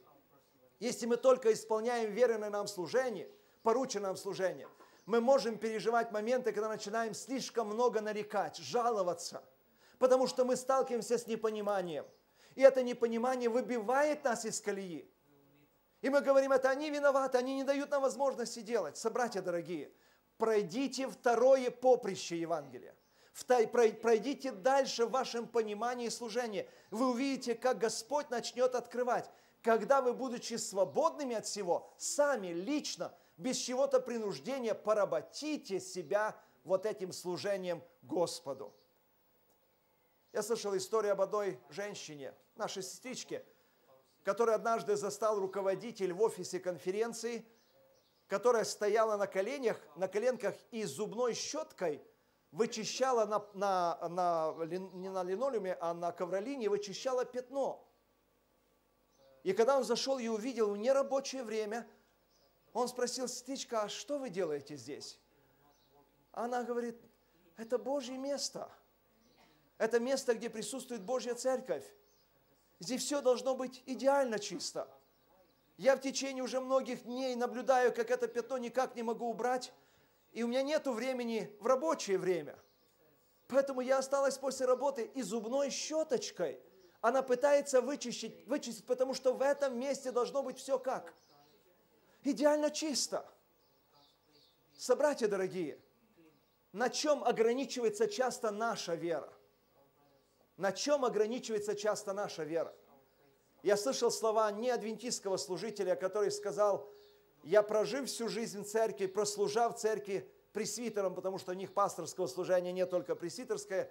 если мы только исполняем веренное нам служение, порученное нам служение, мы можем переживать моменты, когда начинаем слишком много нарекать, жаловаться, потому что мы сталкиваемся с непониманием. И это непонимание выбивает нас из колеи. И мы говорим, это они виноваты, они не дают нам возможности делать. Собратья дорогие, пройдите второе поприще Евангелия – пройдите дальше в вашем понимании служения. Вы увидите, как Господь начнет открывать. Когда вы, будучи свободными от всего, сами, лично, без чего-то принуждения, поработите себя вот этим служением Господу. Я слышал историю об одной женщине, нашей сестричке, которую однажды застал руководитель в офисе конференции, которая стояла на коленях, на коленках и зубной щеткой – вычищала на, на, на, не на линолеуме, а на ковролине, вычищала пятно. И когда он зашел и увидел в нерабочее время, он спросил, Стичка, а что вы делаете здесь? Она говорит, это Божье место. Это место, где присутствует Божья церковь. Здесь все должно быть идеально чисто. Я в течение уже многих дней наблюдаю, как это пятно никак не могу убрать, и у меня нет времени в рабочее время. Поэтому я осталась после работы и зубной щеточкой. Она пытается вычистить, вычистить, потому что в этом месте должно быть все как? Идеально чисто. Собратья дорогие, на чем ограничивается часто наша вера? На чем ограничивается часто наша вера? Я слышал слова не адвентистского служителя, который сказал, я прожив всю жизнь в церкви, прослужав в церкви пресвитером, потому что у них пасторского служения не только пресвитерское,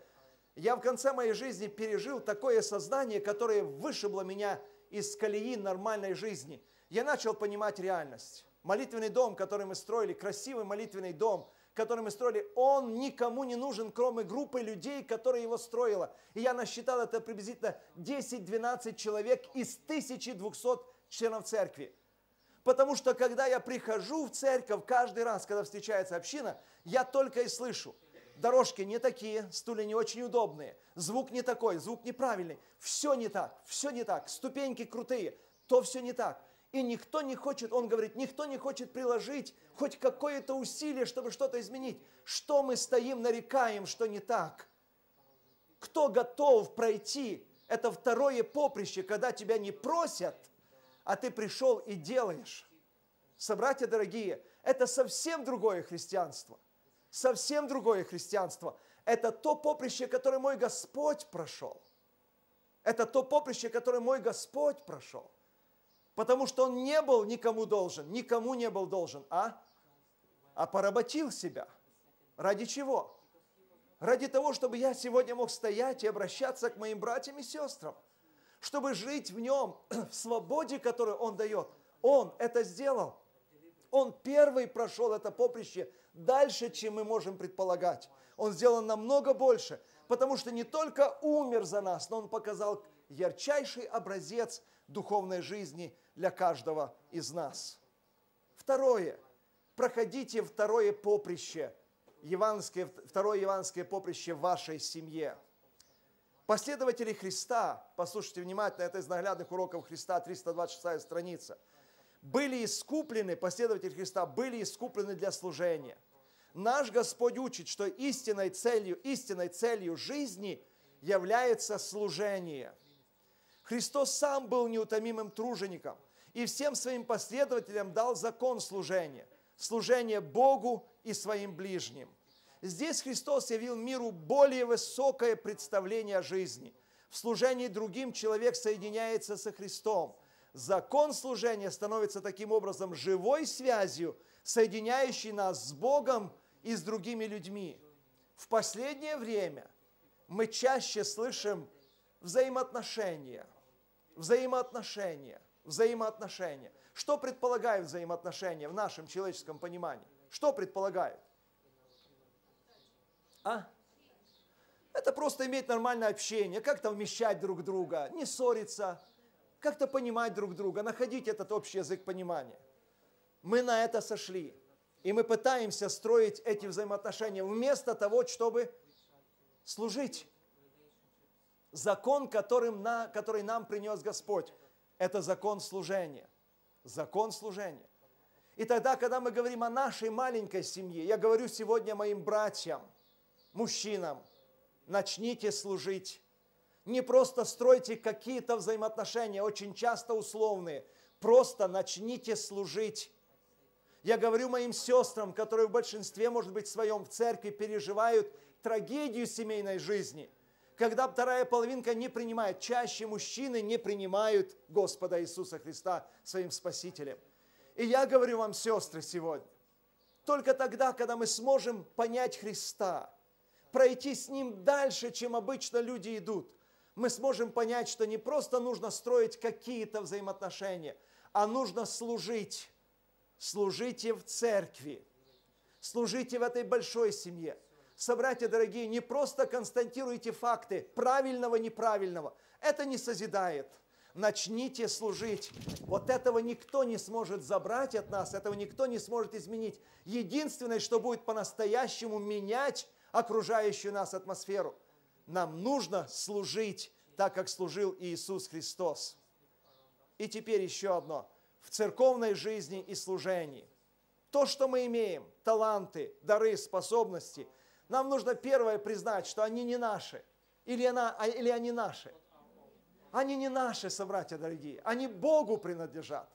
я в конце моей жизни пережил такое сознание, которое вышибло меня из колеи нормальной жизни. Я начал понимать реальность. Молитвенный дом, который мы строили, красивый молитвенный дом, который мы строили, он никому не нужен, кроме группы людей, которые его строила. И я насчитал это приблизительно 10-12 человек из 1200 членов церкви. Потому что когда я прихожу в церковь, каждый раз, когда встречается община, я только и слышу, дорожки не такие, стулья не очень удобные, звук не такой, звук неправильный, все не так, все не так, ступеньки крутые, то все не так. И никто не хочет, он говорит, никто не хочет приложить хоть какое-то усилие, чтобы что-то изменить. Что мы стоим, нарекаем, что не так? Кто готов пройти это второе поприще, когда тебя не просят, а ты пришел и делаешь? Собратья дорогие, это совсем другое христианство. Совсем другое христианство. Это то поприще, которое мой Господь прошел. Это то поприще, которое мой Господь прошел. Потому что он не был никому должен, никому не был должен, а? А поработил себя. Ради чего? Ради того, чтобы я сегодня мог стоять и обращаться к моим братьям и сестрам. Чтобы жить в нем, в свободе, которую он дает. Он это сделал. Он первый прошел это поприще дальше, чем мы можем предполагать. Он сделал намного больше, потому что не только умер за нас, но он показал ярчайший образец духовной жизни для каждого из нас. Второе. Проходите второе поприще, евангельское, второе евангельское поприще в вашей семье. Последователи Христа, послушайте внимательно, это из наглядных уроков Христа, 326 страница, были искуплены, последователи Христа были искуплены для служения. Наш Господь учит, что истинной целью, истинной целью жизни является служение – Христос сам был неутомимым тружеником и всем своим последователям дал закон служения. Служение Богу и своим ближним. Здесь Христос явил миру более высокое представление о жизни. В служении другим человек соединяется со Христом. Закон служения становится таким образом живой связью, соединяющей нас с Богом и с другими людьми. В последнее время мы чаще слышим взаимоотношения – взаимоотношения. Взаимоотношения. Что предполагают взаимоотношения в нашем человеческом понимании? Что предполагают? А? Это просто иметь нормальное общение, как-то вмещать друг друга, не ссориться, как-то понимать друг друга, находить этот общий язык понимания. Мы на это сошли. И мы пытаемся строить эти взаимоотношения вместо того, чтобы служить закон, которым на, который нам принес Господь, это закон служения. Закон служения. И тогда, когда мы говорим о нашей маленькой семье, я говорю сегодня моим братьям, мужчинам, начните служить. Не просто стройте какие-то взаимоотношения, очень часто условные. Просто начните служить. Я говорю моим сестрам, которые в большинстве, может быть, своем в церкви переживают трагедию семейной жизни – когда вторая половинка не принимает, чаще мужчины не принимают Господа Иисуса Христа своим Спасителем. И я говорю вам, сестры, сегодня, только тогда, когда мы сможем понять Христа, пройти с Ним дальше, чем обычно люди идут, мы сможем понять, что не просто нужно строить какие-то взаимоотношения, а нужно служить. Служите в церкви, служите в этой большой семье – собратья дорогие, не просто констатируйте факты правильного, неправильного. Это не созидает. Начните служить. Вот этого никто не сможет забрать от нас, этого никто не сможет изменить. Единственное, что будет по-настоящему менять окружающую нас атмосферу, нам нужно служить так, как служил Иисус Христос. И теперь еще одно. В церковной жизни и служении. То, что мы имеем, таланты, дары, способности – нам нужно первое признать, что они не наши. Или, она, а, или они наши. Они не наши, собратья дорогие. Они Богу принадлежат.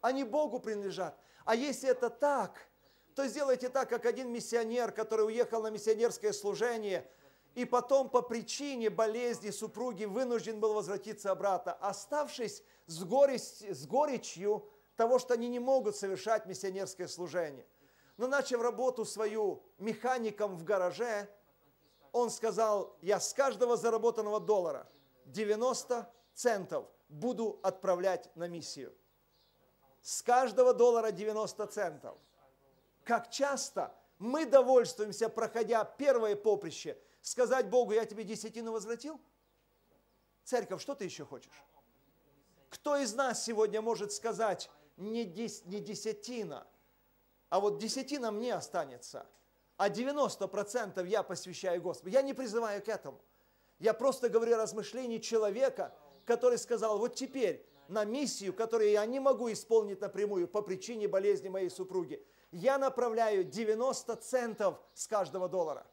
Они Богу принадлежат. А если это так, то сделайте так, как один миссионер, который уехал на миссионерское служение, и потом по причине болезни супруги вынужден был возвратиться обратно, оставшись с, горесть, горечью того, что они не могут совершать миссионерское служение. Но начав работу свою механиком в гараже, он сказал, я с каждого заработанного доллара 90 центов буду отправлять на миссию. С каждого доллара 90 центов. Как часто мы довольствуемся, проходя первое поприще, сказать Богу, я тебе десятину возвратил? Церковь, что ты еще хочешь? Кто из нас сегодня может сказать, не, не десятина, а вот десятина мне останется, а 90% я посвящаю Господу. Я не призываю к этому. Я просто говорю о размышлении человека, который сказал, вот теперь на миссию, которую я не могу исполнить напрямую по причине болезни моей супруги, я направляю 90 центов с каждого доллара.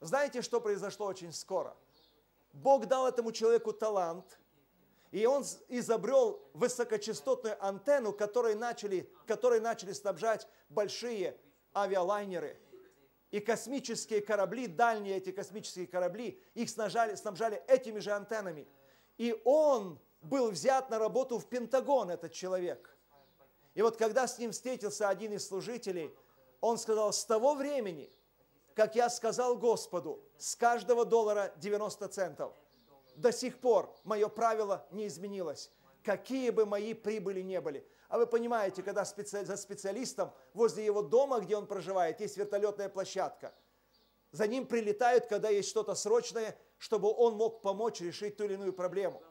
Знаете, что произошло очень скоро? Бог дал этому человеку талант, и он изобрел высокочастотную антенну, которой начали, которой начали снабжать большие авиалайнеры. И космические корабли, дальние эти космические корабли, их снабжали, снабжали этими же антеннами. И он был взят на работу в Пентагон, этот человек. И вот когда с ним встретился один из служителей, он сказал, с того времени – как я сказал Господу, с каждого доллара 90 центов. До сих пор мое правило не изменилось, какие бы мои прибыли не были. А вы понимаете, когда специ... за специалистом возле его дома, где он проживает, есть вертолетная площадка. За ним прилетают, когда есть что-то срочное, чтобы он мог помочь решить ту или иную проблему.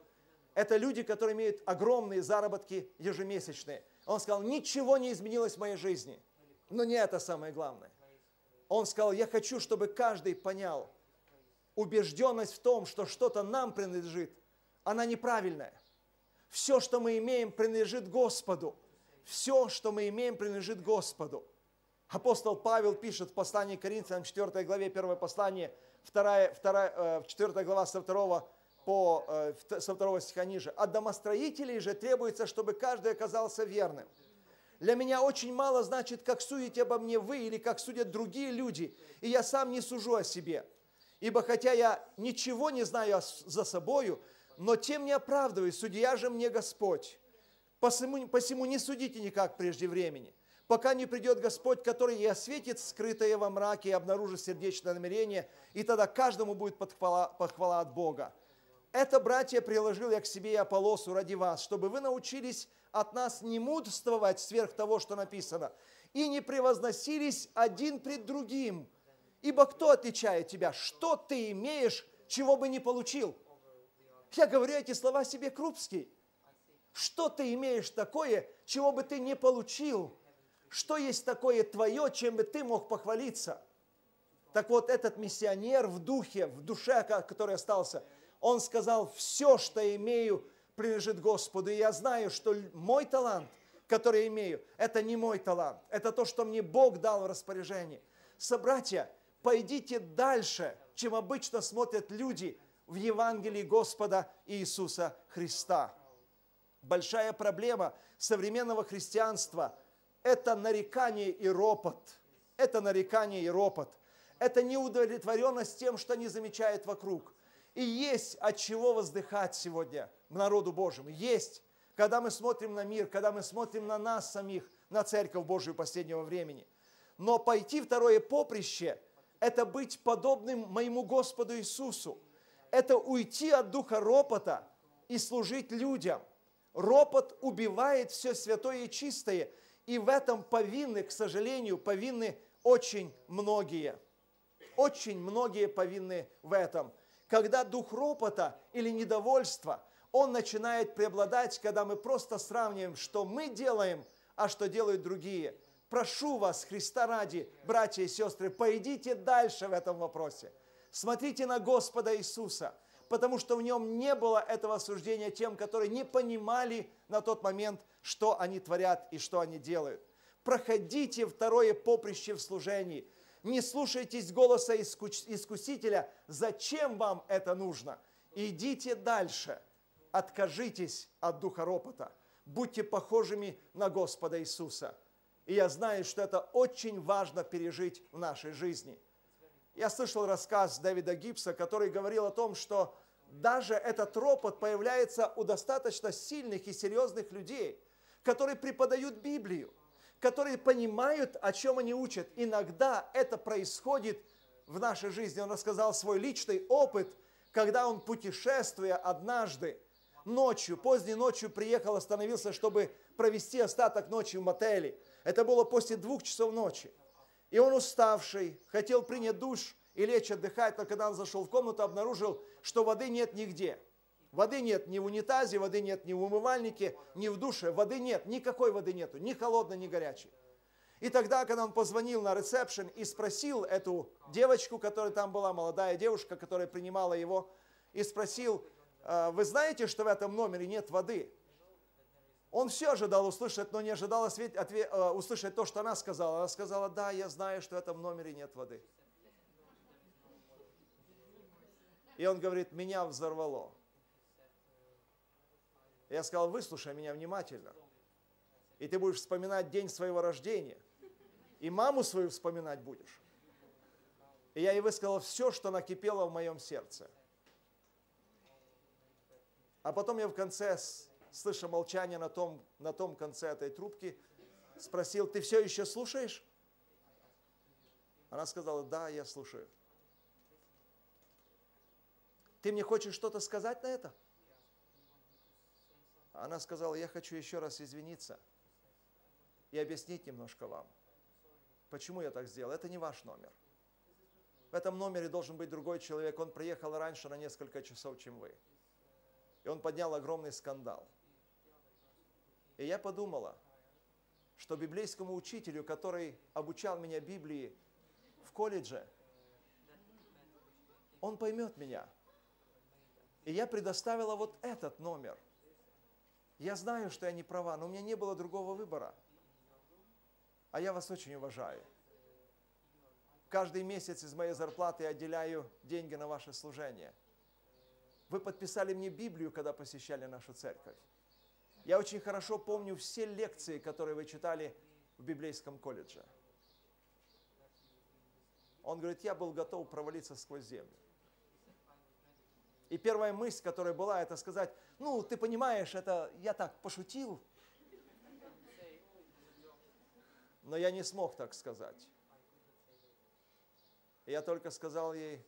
Это люди, которые имеют огромные заработки ежемесячные. Он сказал, ничего не изменилось в моей жизни. Но не это самое главное. Он сказал, я хочу, чтобы каждый понял, убежденность в том, что что-то нам принадлежит, она неправильная. Все, что мы имеем, принадлежит Господу. Все, что мы имеем, принадлежит Господу. Апостол Павел пишет в послании к Коринфянам, 4 главе, 1 послание, 2, 2, 4 глава со 2 по, э, со 2 стиха ниже. От домостроителей же требуется, чтобы каждый оказался верным – для меня очень мало значит, как судите обо мне вы или как судят другие люди, и я сам не сужу о себе. Ибо хотя я ничего не знаю за собою, но тем не оправдываюсь, судья же мне Господь. Посему, посему не судите никак прежде времени, пока не придет Господь, который и осветит скрытое во мраке и обнаружит сердечное намерение, и тогда каждому будет похвала, похвала от Бога. Это, братья, приложил я к себе и Аполосу ради вас, чтобы вы научились от нас не мудрствовать сверх того, что написано, и не превозносились один пред другим. Ибо кто отличает тебя? Что ты имеешь, чего бы не получил? Я говорю эти слова себе Крупский. Что ты имеешь такое, чего бы ты не получил? Что есть такое твое, чем бы ты мог похвалиться? Так вот, этот миссионер в духе, в душе, который остался, он сказал, все, что имею, принадлежит Господу. И я знаю, что мой талант, который я имею, это не мой талант. Это то, что мне Бог дал в распоряжение. Собратья, пойдите дальше, чем обычно смотрят люди в Евангелии Господа Иисуса Христа. Большая проблема современного христианства – это нарекание и ропот. Это нарекание и ропот. Это неудовлетворенность тем, что не замечает вокруг. И есть от чего воздыхать сегодня – народу Божьему. Есть, когда мы смотрим на мир, когда мы смотрим на нас самих, на Церковь Божию последнего времени. Но пойти второе поприще – это быть подобным моему Господу Иисусу. Это уйти от духа ропота и служить людям. Ропот убивает все святое и чистое, и в этом повинны, к сожалению, повинны очень многие. Очень многие повинны в этом. Когда дух ропота или недовольства – он начинает преобладать, когда мы просто сравниваем, что мы делаем, а что делают другие. Прошу вас, Христа ради, братья и сестры, пойдите дальше в этом вопросе. Смотрите на Господа Иисуса, потому что в нем не было этого осуждения тем, которые не понимали на тот момент, что они творят и что они делают. Проходите второе поприще в служении. Не слушайтесь голоса искусителя, зачем вам это нужно. Идите дальше – откажитесь от духа ропота, будьте похожими на Господа Иисуса. И я знаю, что это очень важно пережить в нашей жизни. Я слышал рассказ Дэвида Гибса, который говорил о том, что даже этот ропот появляется у достаточно сильных и серьезных людей, которые преподают Библию, которые понимают, о чем они учат. Иногда это происходит в нашей жизни. Он рассказал свой личный опыт, когда он, путешествуя однажды, ночью, поздней ночью приехал, остановился, чтобы провести остаток ночи в мотеле. Это было после двух часов ночи. И он уставший, хотел принять душ и лечь отдыхать, но когда он зашел в комнату, обнаружил, что воды нет нигде. Воды нет ни в унитазе, воды нет ни в умывальнике, ни в душе. Воды нет, никакой воды нету, ни холодной, ни горячей. И тогда, когда он позвонил на ресепшн и спросил эту девочку, которая там была, молодая девушка, которая принимала его, и спросил, «А, вы знаете, что в этом номере нет воды? Он все ожидал услышать, но не ожидал ответ, ответ, э, услышать то, что она сказала. Она сказала, да, я знаю, что в этом номере нет воды. И он говорит, меня взорвало. Я сказал, выслушай меня внимательно. И ты будешь вспоминать день своего рождения. И маму свою вспоминать будешь. И я ей высказал все, что накипело в моем сердце. А потом я в конце слыша молчание на том, на том конце этой трубки, спросил, ты все еще слушаешь? Она сказала, да, я слушаю. Ты мне хочешь что-то сказать на это? Она сказала, я хочу еще раз извиниться и объяснить немножко вам, почему я так сделал. Это не ваш номер. В этом номере должен быть другой человек. Он приехал раньше на несколько часов, чем вы. И он поднял огромный скандал. И я подумала, что библейскому учителю, который обучал меня Библии в колледже, он поймет меня. И я предоставила вот этот номер. Я знаю, что я не права, но у меня не было другого выбора. А я вас очень уважаю. Каждый месяц из моей зарплаты я отделяю деньги на ваше служение. Вы подписали мне Библию, когда посещали нашу церковь. Я очень хорошо помню все лекции, которые вы читали в библейском колледже. Он говорит, я был готов провалиться сквозь землю. И первая мысль, которая была, это сказать, ну, ты понимаешь, это я так пошутил. Но я не смог так сказать. Я только сказал ей,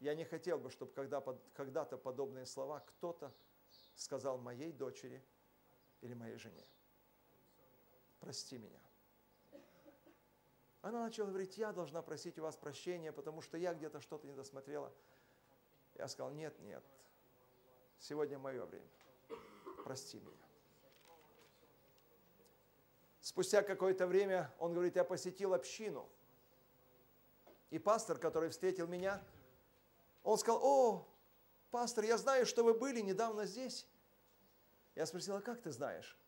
я не хотел бы, чтобы когда, когда-то подобные слова кто-то сказал моей дочери или моей жене. Прости меня. Она начала говорить, я должна просить у вас прощения, потому что я где-то что-то не досмотрела. Я сказал, нет, нет, сегодня мое время. Прости меня. Спустя какое-то время он говорит, я посетил общину. И пастор, который встретил меня, он сказал, о, пастор, я знаю, что вы были недавно здесь. Я спросила, «А как ты знаешь?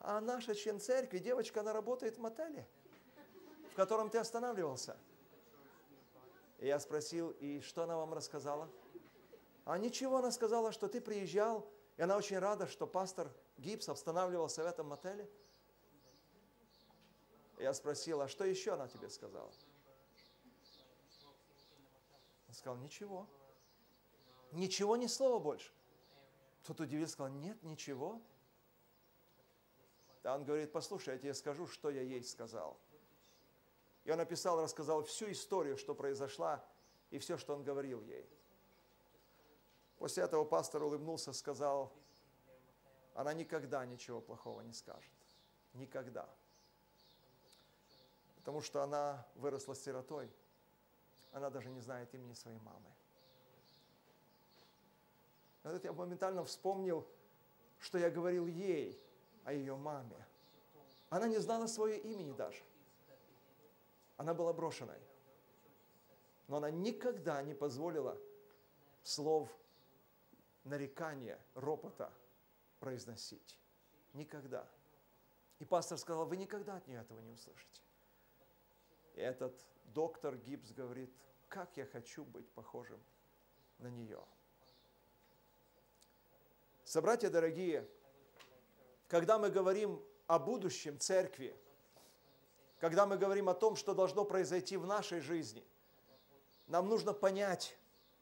А наша член церкви, девочка, она работает в мотеле, в котором ты останавливался. И я спросил, и что она вам рассказала? А ничего, она сказала, что ты приезжал, и она очень рада, что пастор Гибс останавливался в этом мотеле. Я спросил, а что еще она тебе сказала? Он сказал, ничего. Ничего, ни слова больше. Тот удивился, сказал, нет, ничего. А он говорит, послушай, я тебе скажу, что я ей сказал. И он написал, рассказал всю историю, что произошла, и все, что он говорил ей. После этого пастор улыбнулся, сказал, она никогда ничего плохого не скажет. Никогда. Потому что она выросла сиротой. Она даже не знает имени своей мамы. Вот я моментально вспомнил, что я говорил ей о ее маме. Она не знала свое имени даже. Она была брошенной. Но она никогда не позволила слов нарекания, ропота произносить. Никогда. И пастор сказал, вы никогда от нее этого не услышите. И этот доктор Гибс говорит, как я хочу быть похожим на нее. Собратья дорогие, когда мы говорим о будущем церкви, когда мы говорим о том, что должно произойти в нашей жизни, нам нужно понять,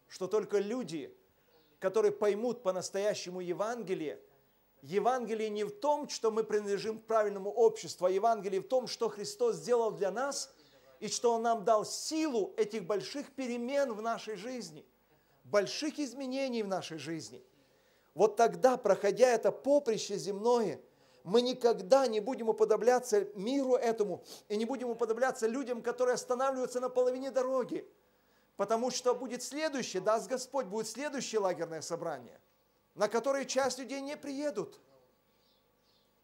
что только люди, которые поймут по-настоящему Евангелие, Евангелие не в том, что мы принадлежим к правильному обществу, а Евангелие в том, что Христос сделал для нас и что Он нам дал силу этих больших перемен в нашей жизни, больших изменений в нашей жизни. Вот тогда, проходя это поприще земное, мы никогда не будем уподобляться миру этому и не будем уподобляться людям, которые останавливаются на половине дороги. Потому что будет следующее, даст Господь, будет следующее лагерное собрание – на которые часть людей не приедут.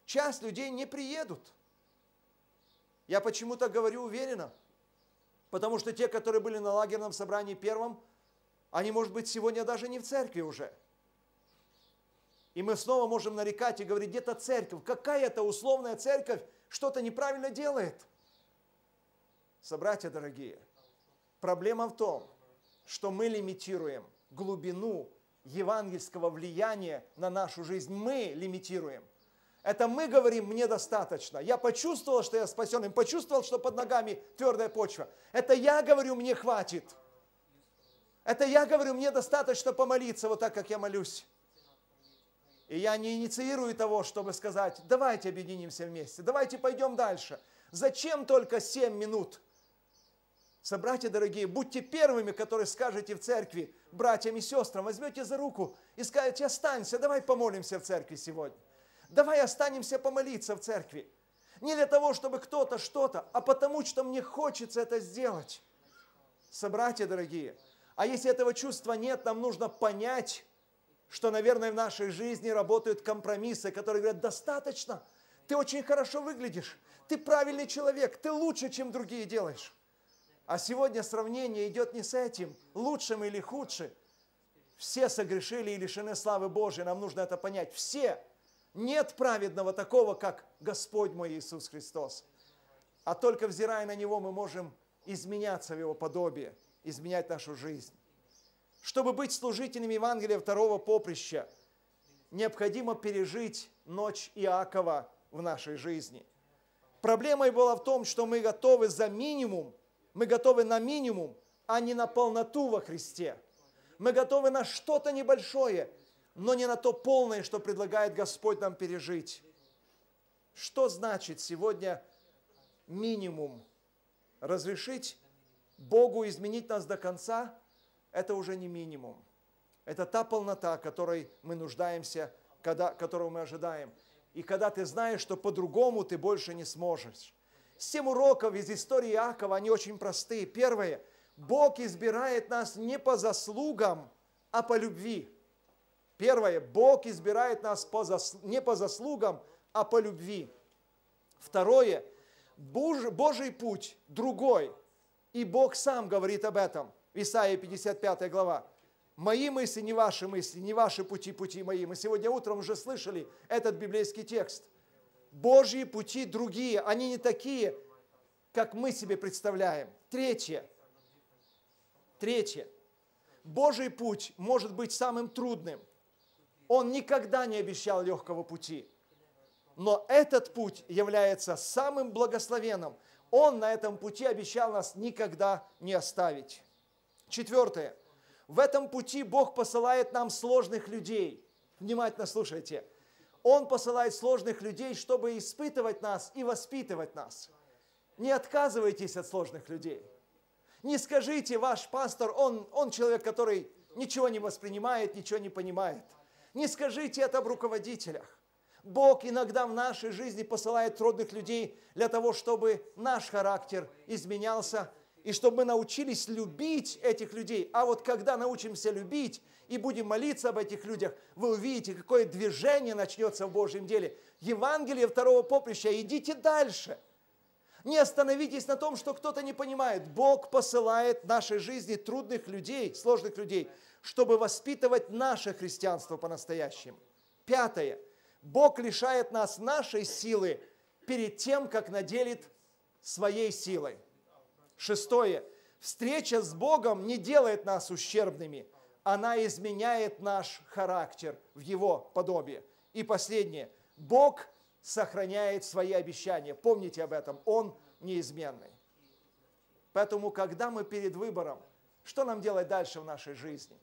Часть людей не приедут. Я почему-то говорю уверенно, потому что те, которые были на лагерном собрании первом, они, может быть, сегодня даже не в церкви уже. И мы снова можем нарекать и говорить, где-то церковь, какая-то условная церковь что-то неправильно делает. Собратья дорогие, проблема в том, что мы лимитируем глубину евангельского влияния на нашу жизнь мы лимитируем. Это мы говорим, мне достаточно. Я почувствовал, что я спасен, почувствовал, что под ногами твердая почва. Это я говорю, мне хватит. Это я говорю, мне достаточно помолиться вот так, как я молюсь. И я не инициирую того, чтобы сказать, давайте объединимся вместе, давайте пойдем дальше. Зачем только 7 минут? Собратья дорогие, будьте первыми, которые скажете в церкви, братьям и сестрам, возьмете за руку и скажете, останься, давай помолимся в церкви сегодня. Давай останемся помолиться в церкви. Не для того, чтобы кто-то что-то, а потому что мне хочется это сделать. Собратья дорогие, а если этого чувства нет, нам нужно понять, что, наверное, в нашей жизни работают компромиссы, которые говорят, достаточно, ты очень хорошо выглядишь, ты правильный человек, ты лучше, чем другие делаешь. А сегодня сравнение идет не с этим, лучшим или худшим. Все согрешили и лишены славы Божией, нам нужно это понять. Все. Нет праведного такого, как Господь мой Иисус Христос. А только взирая на Него, мы можем изменяться в Его подобие, изменять нашу жизнь. Чтобы быть служителями Евангелия второго поприща, необходимо пережить ночь Иакова в нашей жизни. Проблемой была в том, что мы готовы за минимум мы готовы на минимум, а не на полноту во Христе. Мы готовы на что-то небольшое, но не на то полное, что предлагает Господь нам пережить. Что значит сегодня минимум? Разрешить Богу изменить нас до конца – это уже не минимум. Это та полнота, которой мы нуждаемся, когда, которую мы ожидаем. И когда ты знаешь, что по-другому ты больше не сможешь. Семь уроков из истории Иакова, они очень простые. Первое. Бог избирает нас не по заслугам, а по любви. Первое. Бог избирает нас по зас... не по заслугам, а по любви. Второе. Божий, путь другой. И Бог сам говорит об этом. Исаия 55 глава. Мои мысли не ваши мысли, не ваши пути, пути мои. Мы сегодня утром уже слышали этот библейский текст. Божьи пути другие, они не такие, как мы себе представляем. Третье. Третье. Божий путь может быть самым трудным. Он никогда не обещал легкого пути. Но этот путь является самым благословенным. Он на этом пути обещал нас никогда не оставить. Четвертое. В этом пути Бог посылает нам сложных людей. Внимательно слушайте. Он посылает сложных людей, чтобы испытывать нас и воспитывать нас. Не отказывайтесь от сложных людей. Не скажите, ваш пастор, он, он человек, который ничего не воспринимает, ничего не понимает. Не скажите это об руководителях. Бог иногда в нашей жизни посылает трудных людей для того, чтобы наш характер изменялся, и чтобы мы научились любить этих людей. А вот когда научимся любить и будем молиться об этих людях, вы увидите, какое движение начнется в Божьем деле. Евангелие второго поприща, идите дальше. Не остановитесь на том, что кто-то не понимает. Бог посылает в нашей жизни трудных людей, сложных людей, чтобы воспитывать наше христианство по-настоящему. Пятое. Бог лишает нас нашей силы перед тем, как наделит своей силой. Шестое. Встреча с Богом не делает нас ущербными, она изменяет наш характер в Его подобие. И последнее. Бог сохраняет свои обещания. Помните об этом, Он неизменный. Поэтому, когда мы перед выбором, что нам делать дальше в нашей жизни?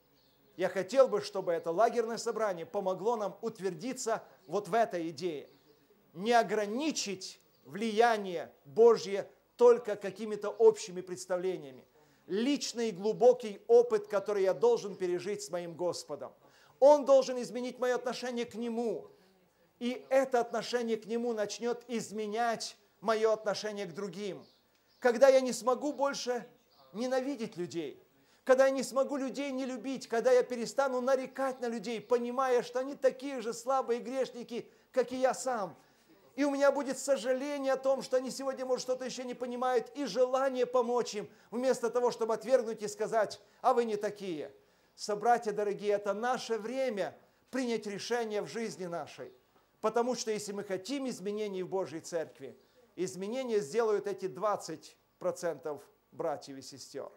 Я хотел бы, чтобы это лагерное собрание помогло нам утвердиться вот в этой идее. Не ограничить влияние Божье только какими-то общими представлениями. Личный глубокий опыт, который я должен пережить с моим Господом. Он должен изменить мое отношение к Нему. И это отношение к Нему начнет изменять мое отношение к другим. Когда я не смогу больше ненавидеть людей, когда я не смогу людей не любить, когда я перестану нарекать на людей, понимая, что они такие же слабые грешники, как и я сам – и у меня будет сожаление о том, что они сегодня, может, что-то еще не понимают, и желание помочь им, вместо того, чтобы отвергнуть и сказать, а вы не такие. Собратья дорогие, это наше время принять решение в жизни нашей. Потому что если мы хотим изменений в Божьей Церкви, изменения сделают эти 20% братьев и сестер.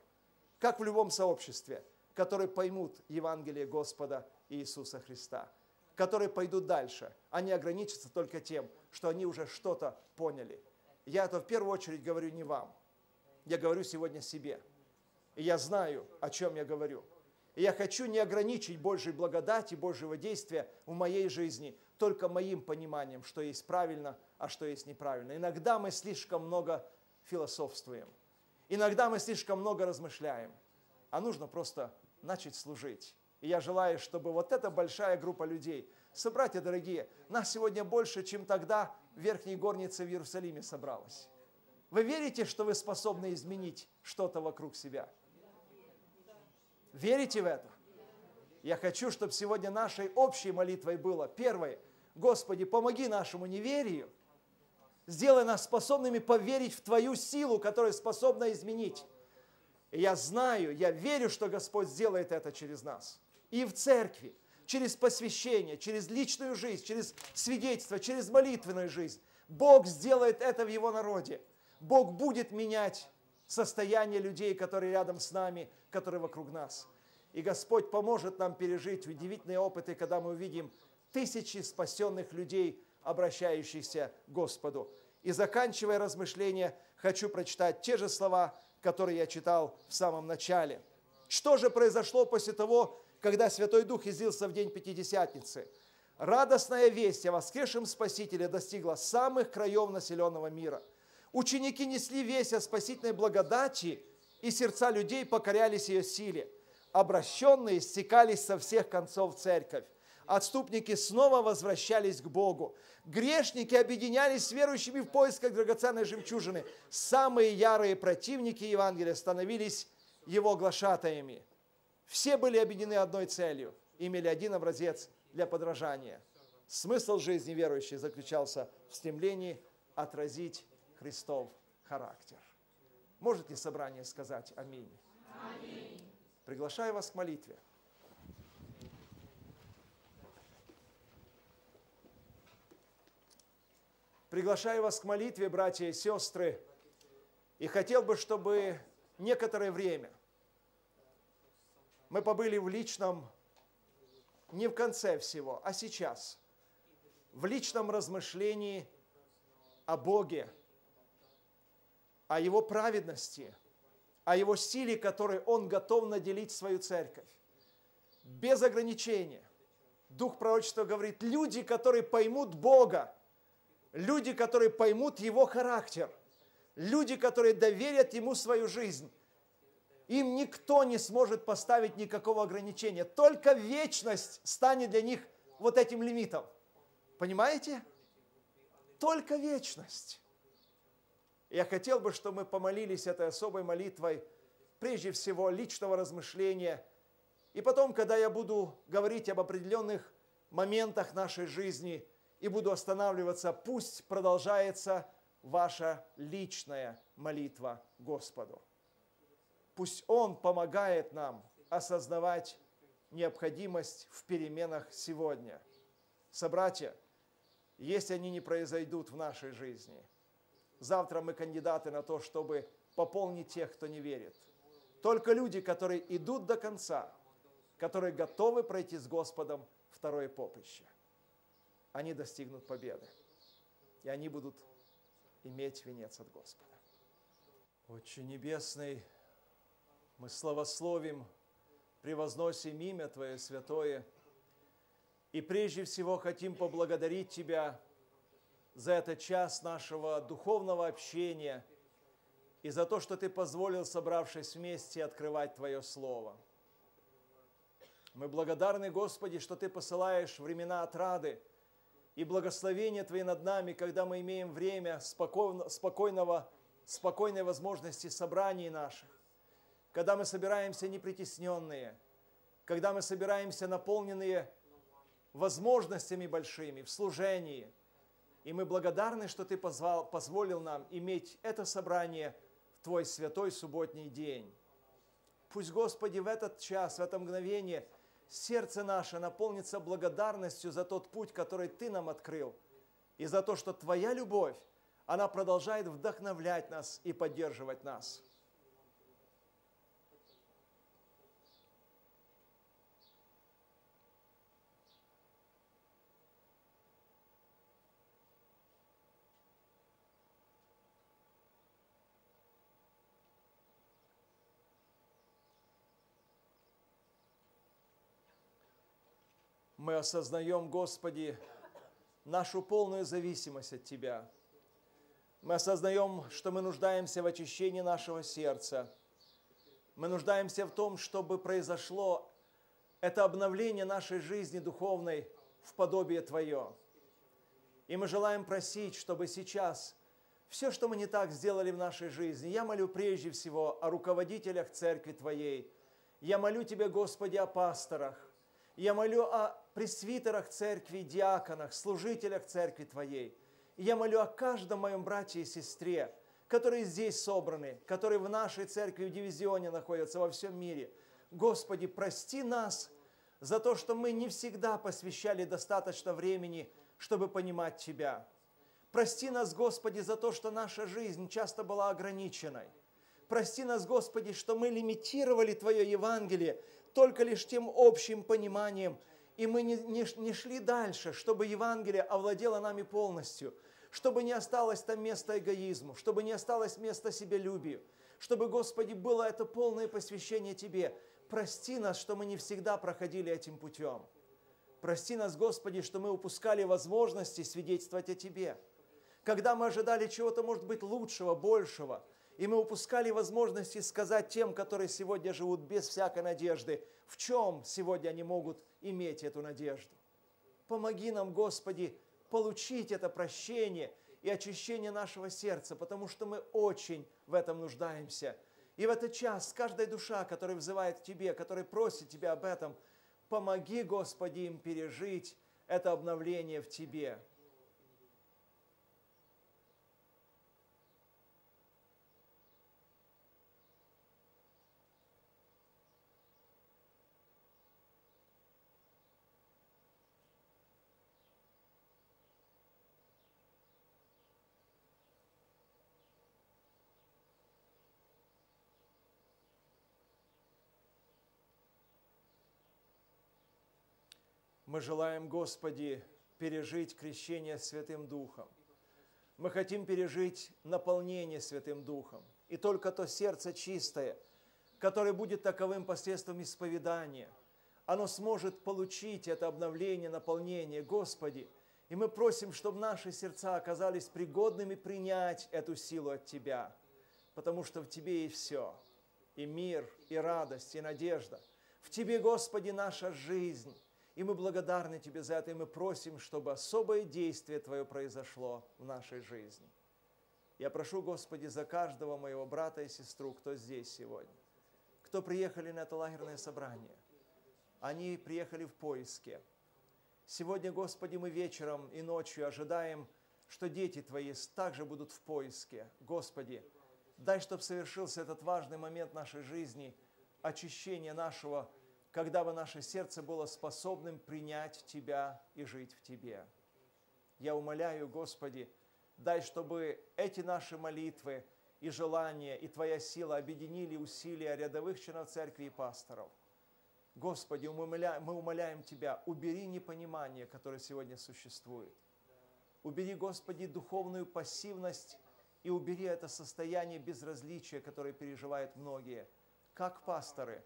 Как в любом сообществе, которые поймут Евангелие Господа Иисуса Христа – которые пойдут дальше, не ограничатся только тем, что они уже что-то поняли. Я это в первую очередь говорю не вам. Я говорю сегодня себе. И я знаю, о чем я говорю. И я хочу не ограничить Божьей благодати, Божьего действия в моей жизни только моим пониманием, что есть правильно, а что есть неправильно. Иногда мы слишком много философствуем. Иногда мы слишком много размышляем. А нужно просто начать служить и я желаю, чтобы вот эта большая группа людей, собратья дорогие, нас сегодня больше, чем тогда в Верхней Горнице в Иерусалиме собралось. Вы верите, что вы способны изменить что-то вокруг себя? Верите в это? Я хочу, чтобы сегодня нашей общей молитвой было, первое, Господи, помоги нашему неверию, сделай нас способными поверить в Твою силу, которая способна изменить. И я знаю, я верю, что Господь сделает это через нас и в церкви, через посвящение, через личную жизнь, через свидетельство, через молитвенную жизнь. Бог сделает это в Его народе. Бог будет менять состояние людей, которые рядом с нами, которые вокруг нас. И Господь поможет нам пережить удивительные опыты, когда мы увидим тысячи спасенных людей, обращающихся к Господу. И заканчивая размышления, хочу прочитать те же слова, которые я читал в самом начале. Что же произошло после того, когда Святой Дух излился в день Пятидесятницы. Радостная весть о воскресшем Спасителе достигла самых краев населенного мира. Ученики несли весть о спасительной благодати, и сердца людей покорялись ее силе. Обращенные стекались со всех концов церковь. Отступники снова возвращались к Богу. Грешники объединялись с верующими в поисках драгоценной жемчужины. Самые ярые противники Евангелия становились его глашатаями. Все были объединены одной целью, имели один образец для подражания. Смысл жизни верующей заключался в стремлении отразить Христов характер. Может ли собрание сказать аминь? аминь. Приглашаю вас к молитве. Приглашаю вас к молитве, братья и сестры, и хотел бы, чтобы некоторое время – мы побыли в личном, не в конце всего, а сейчас, в личном размышлении о Боге, о Его праведности, о Его силе, которой Он готов наделить свою церковь. Без ограничения. Дух пророчества говорит, люди, которые поймут Бога, люди, которые поймут Его характер, люди, которые доверят Ему свою жизнь, им никто не сможет поставить никакого ограничения. Только вечность станет для них вот этим лимитом. Понимаете? Только вечность. Я хотел бы, чтобы мы помолились этой особой молитвой, прежде всего личного размышления. И потом, когда я буду говорить об определенных моментах нашей жизни и буду останавливаться, пусть продолжается ваша личная молитва Господу. Пусть Он помогает нам осознавать необходимость в переменах сегодня. Собратья, если они не произойдут в нашей жизни, завтра мы кандидаты на то, чтобы пополнить тех, кто не верит. Только люди, которые идут до конца, которые готовы пройти с Господом второе поприще, они достигнут победы. и они будут иметь венец от Господа. Отче Небесный, мы славословим, превозносим имя Твое святое, и прежде всего хотим поблагодарить Тебя за этот час нашего духовного общения и за то, что Ты позволил, собравшись вместе, открывать Твое Слово. Мы благодарны, Господи, что Ты посылаешь времена отрады – и благословение Твои над нами, когда мы имеем время спокойного, спокойной возможности собраний наших, когда мы собираемся непритесненные, когда мы собираемся наполненные возможностями большими в служении. И мы благодарны, что Ты позвал, позволил нам иметь это собрание в Твой святой субботний день. Пусть, Господи, в этот час, в это мгновение – сердце наше наполнится благодарностью за тот путь, который Ты нам открыл, и за то, что Твоя любовь, она продолжает вдохновлять нас и поддерживать нас. Мы осознаем, Господи, нашу полную зависимость от Тебя. Мы осознаем, что мы нуждаемся в очищении нашего сердца. Мы нуждаемся в том, чтобы произошло это обновление нашей жизни духовной в подобие Твое. И мы желаем просить, чтобы сейчас все, что мы не так сделали в нашей жизни, я молю прежде всего о руководителях Церкви Твоей. Я молю Тебя, Господи, о пасторах. Я молю о пресвитерах церкви, диаконах, служителях церкви Твоей. И я молю о каждом моем брате и сестре, которые здесь собраны, которые в нашей церкви в дивизионе находятся во всем мире. Господи, прости нас за то, что мы не всегда посвящали достаточно времени, чтобы понимать Тебя. Прости нас, Господи, за то, что наша жизнь часто была ограниченной. Прости нас, Господи, что мы лимитировали Твое Евангелие только лишь тем общим пониманием – и мы не, не, не шли дальше, чтобы Евангелие овладело нами полностью, чтобы не осталось там места эгоизму, чтобы не осталось места себелюбию, чтобы, Господи, было это полное посвящение Тебе. Прости нас, что мы не всегда проходили этим путем. Прости нас, Господи, что мы упускали возможности свидетельствовать о Тебе. Когда мы ожидали чего-то, может быть, лучшего, большего – и мы упускали возможности сказать тем, которые сегодня живут без всякой надежды, в чем сегодня они могут иметь эту надежду. Помоги нам, Господи, получить это прощение и очищение нашего сердца, потому что мы очень в этом нуждаемся. И в этот час каждая душа, которая взывает к Тебе, которая просит Тебя об этом, помоги, Господи, им пережить это обновление в Тебе. Мы желаем, Господи, пережить крещение Святым Духом. Мы хотим пережить наполнение Святым Духом. И только то сердце чистое, которое будет таковым посредством исповедания, оно сможет получить это обновление, наполнение. Господи, и мы просим, чтобы наши сердца оказались пригодными принять эту силу от Тебя, потому что в Тебе и все, и мир, и радость, и надежда. В Тебе, Господи, наша жизнь, и мы благодарны Тебе за это, и мы просим, чтобы особое действие Твое произошло в нашей жизни. Я прошу, Господи, за каждого моего брата и сестру, кто здесь сегодня, кто приехали на это лагерное собрание. Они приехали в поиске. Сегодня, Господи, мы вечером и ночью ожидаем, что дети Твои также будут в поиске. Господи, дай, чтобы совершился этот важный момент нашей жизни, очищение нашего когда бы наше сердце было способным принять Тебя и жить в Тебе. Я умоляю, Господи, дай, чтобы эти наши молитвы и желания, и Твоя сила объединили усилия рядовых членов церкви и пасторов. Господи, мы умоляем, мы умоляем Тебя, убери непонимание, которое сегодня существует. Убери, Господи, духовную пассивность и убери это состояние безразличия, которое переживают многие, как пасторы,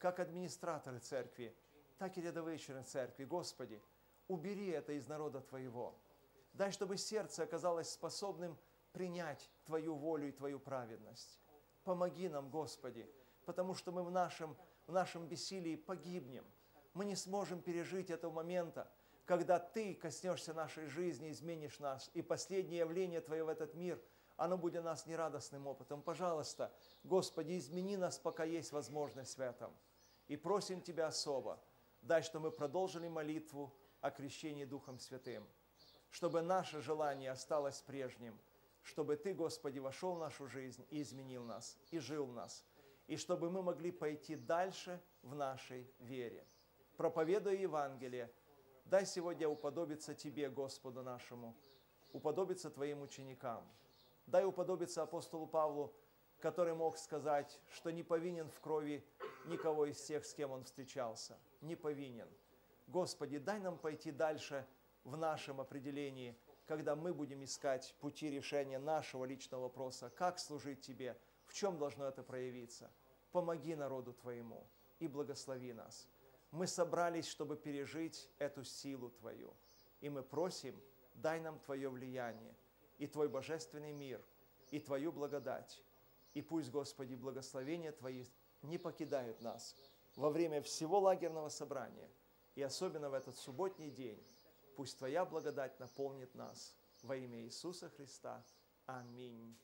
как администраторы церкви, так и рядовые члены церкви. Господи, убери это из народа Твоего. Дай, чтобы сердце оказалось способным принять Твою волю и Твою праведность. Помоги нам, Господи, потому что мы в нашем, в нашем бессилии погибнем. Мы не сможем пережить этого момента, когда Ты коснешься нашей жизни, изменишь нас, и последнее явление Твое в этот мир, оно будет нас нерадостным опытом. Пожалуйста, Господи, измени нас, пока есть возможность в этом. И просим Тебя особо, дай, что мы продолжили молитву о крещении Духом Святым, чтобы наше желание осталось прежним, чтобы Ты, Господи, вошел в нашу жизнь и изменил нас, и жил в нас, и чтобы мы могли пойти дальше в нашей вере. Проповедуя Евангелие, Дай сегодня уподобиться Тебе, Господу нашему, уподобиться Твоим ученикам. Дай уподобиться апостолу Павлу, который мог сказать, что не повинен в крови никого из тех, с кем он встречался. Не повинен. Господи, дай нам пойти дальше в нашем определении, когда мы будем искать пути решения нашего личного вопроса, как служить Тебе, в чем должно это проявиться. Помоги народу Твоему и благослови нас. Мы собрались, чтобы пережить эту силу Твою. И мы просим, дай нам Твое влияние и Твой божественный мир, и Твою благодать. И пусть, Господи, благословения Твои не покидают нас во время всего лагерного собрания, и особенно в этот субботний день. Пусть Твоя благодать наполнит нас во имя Иисуса Христа. Аминь.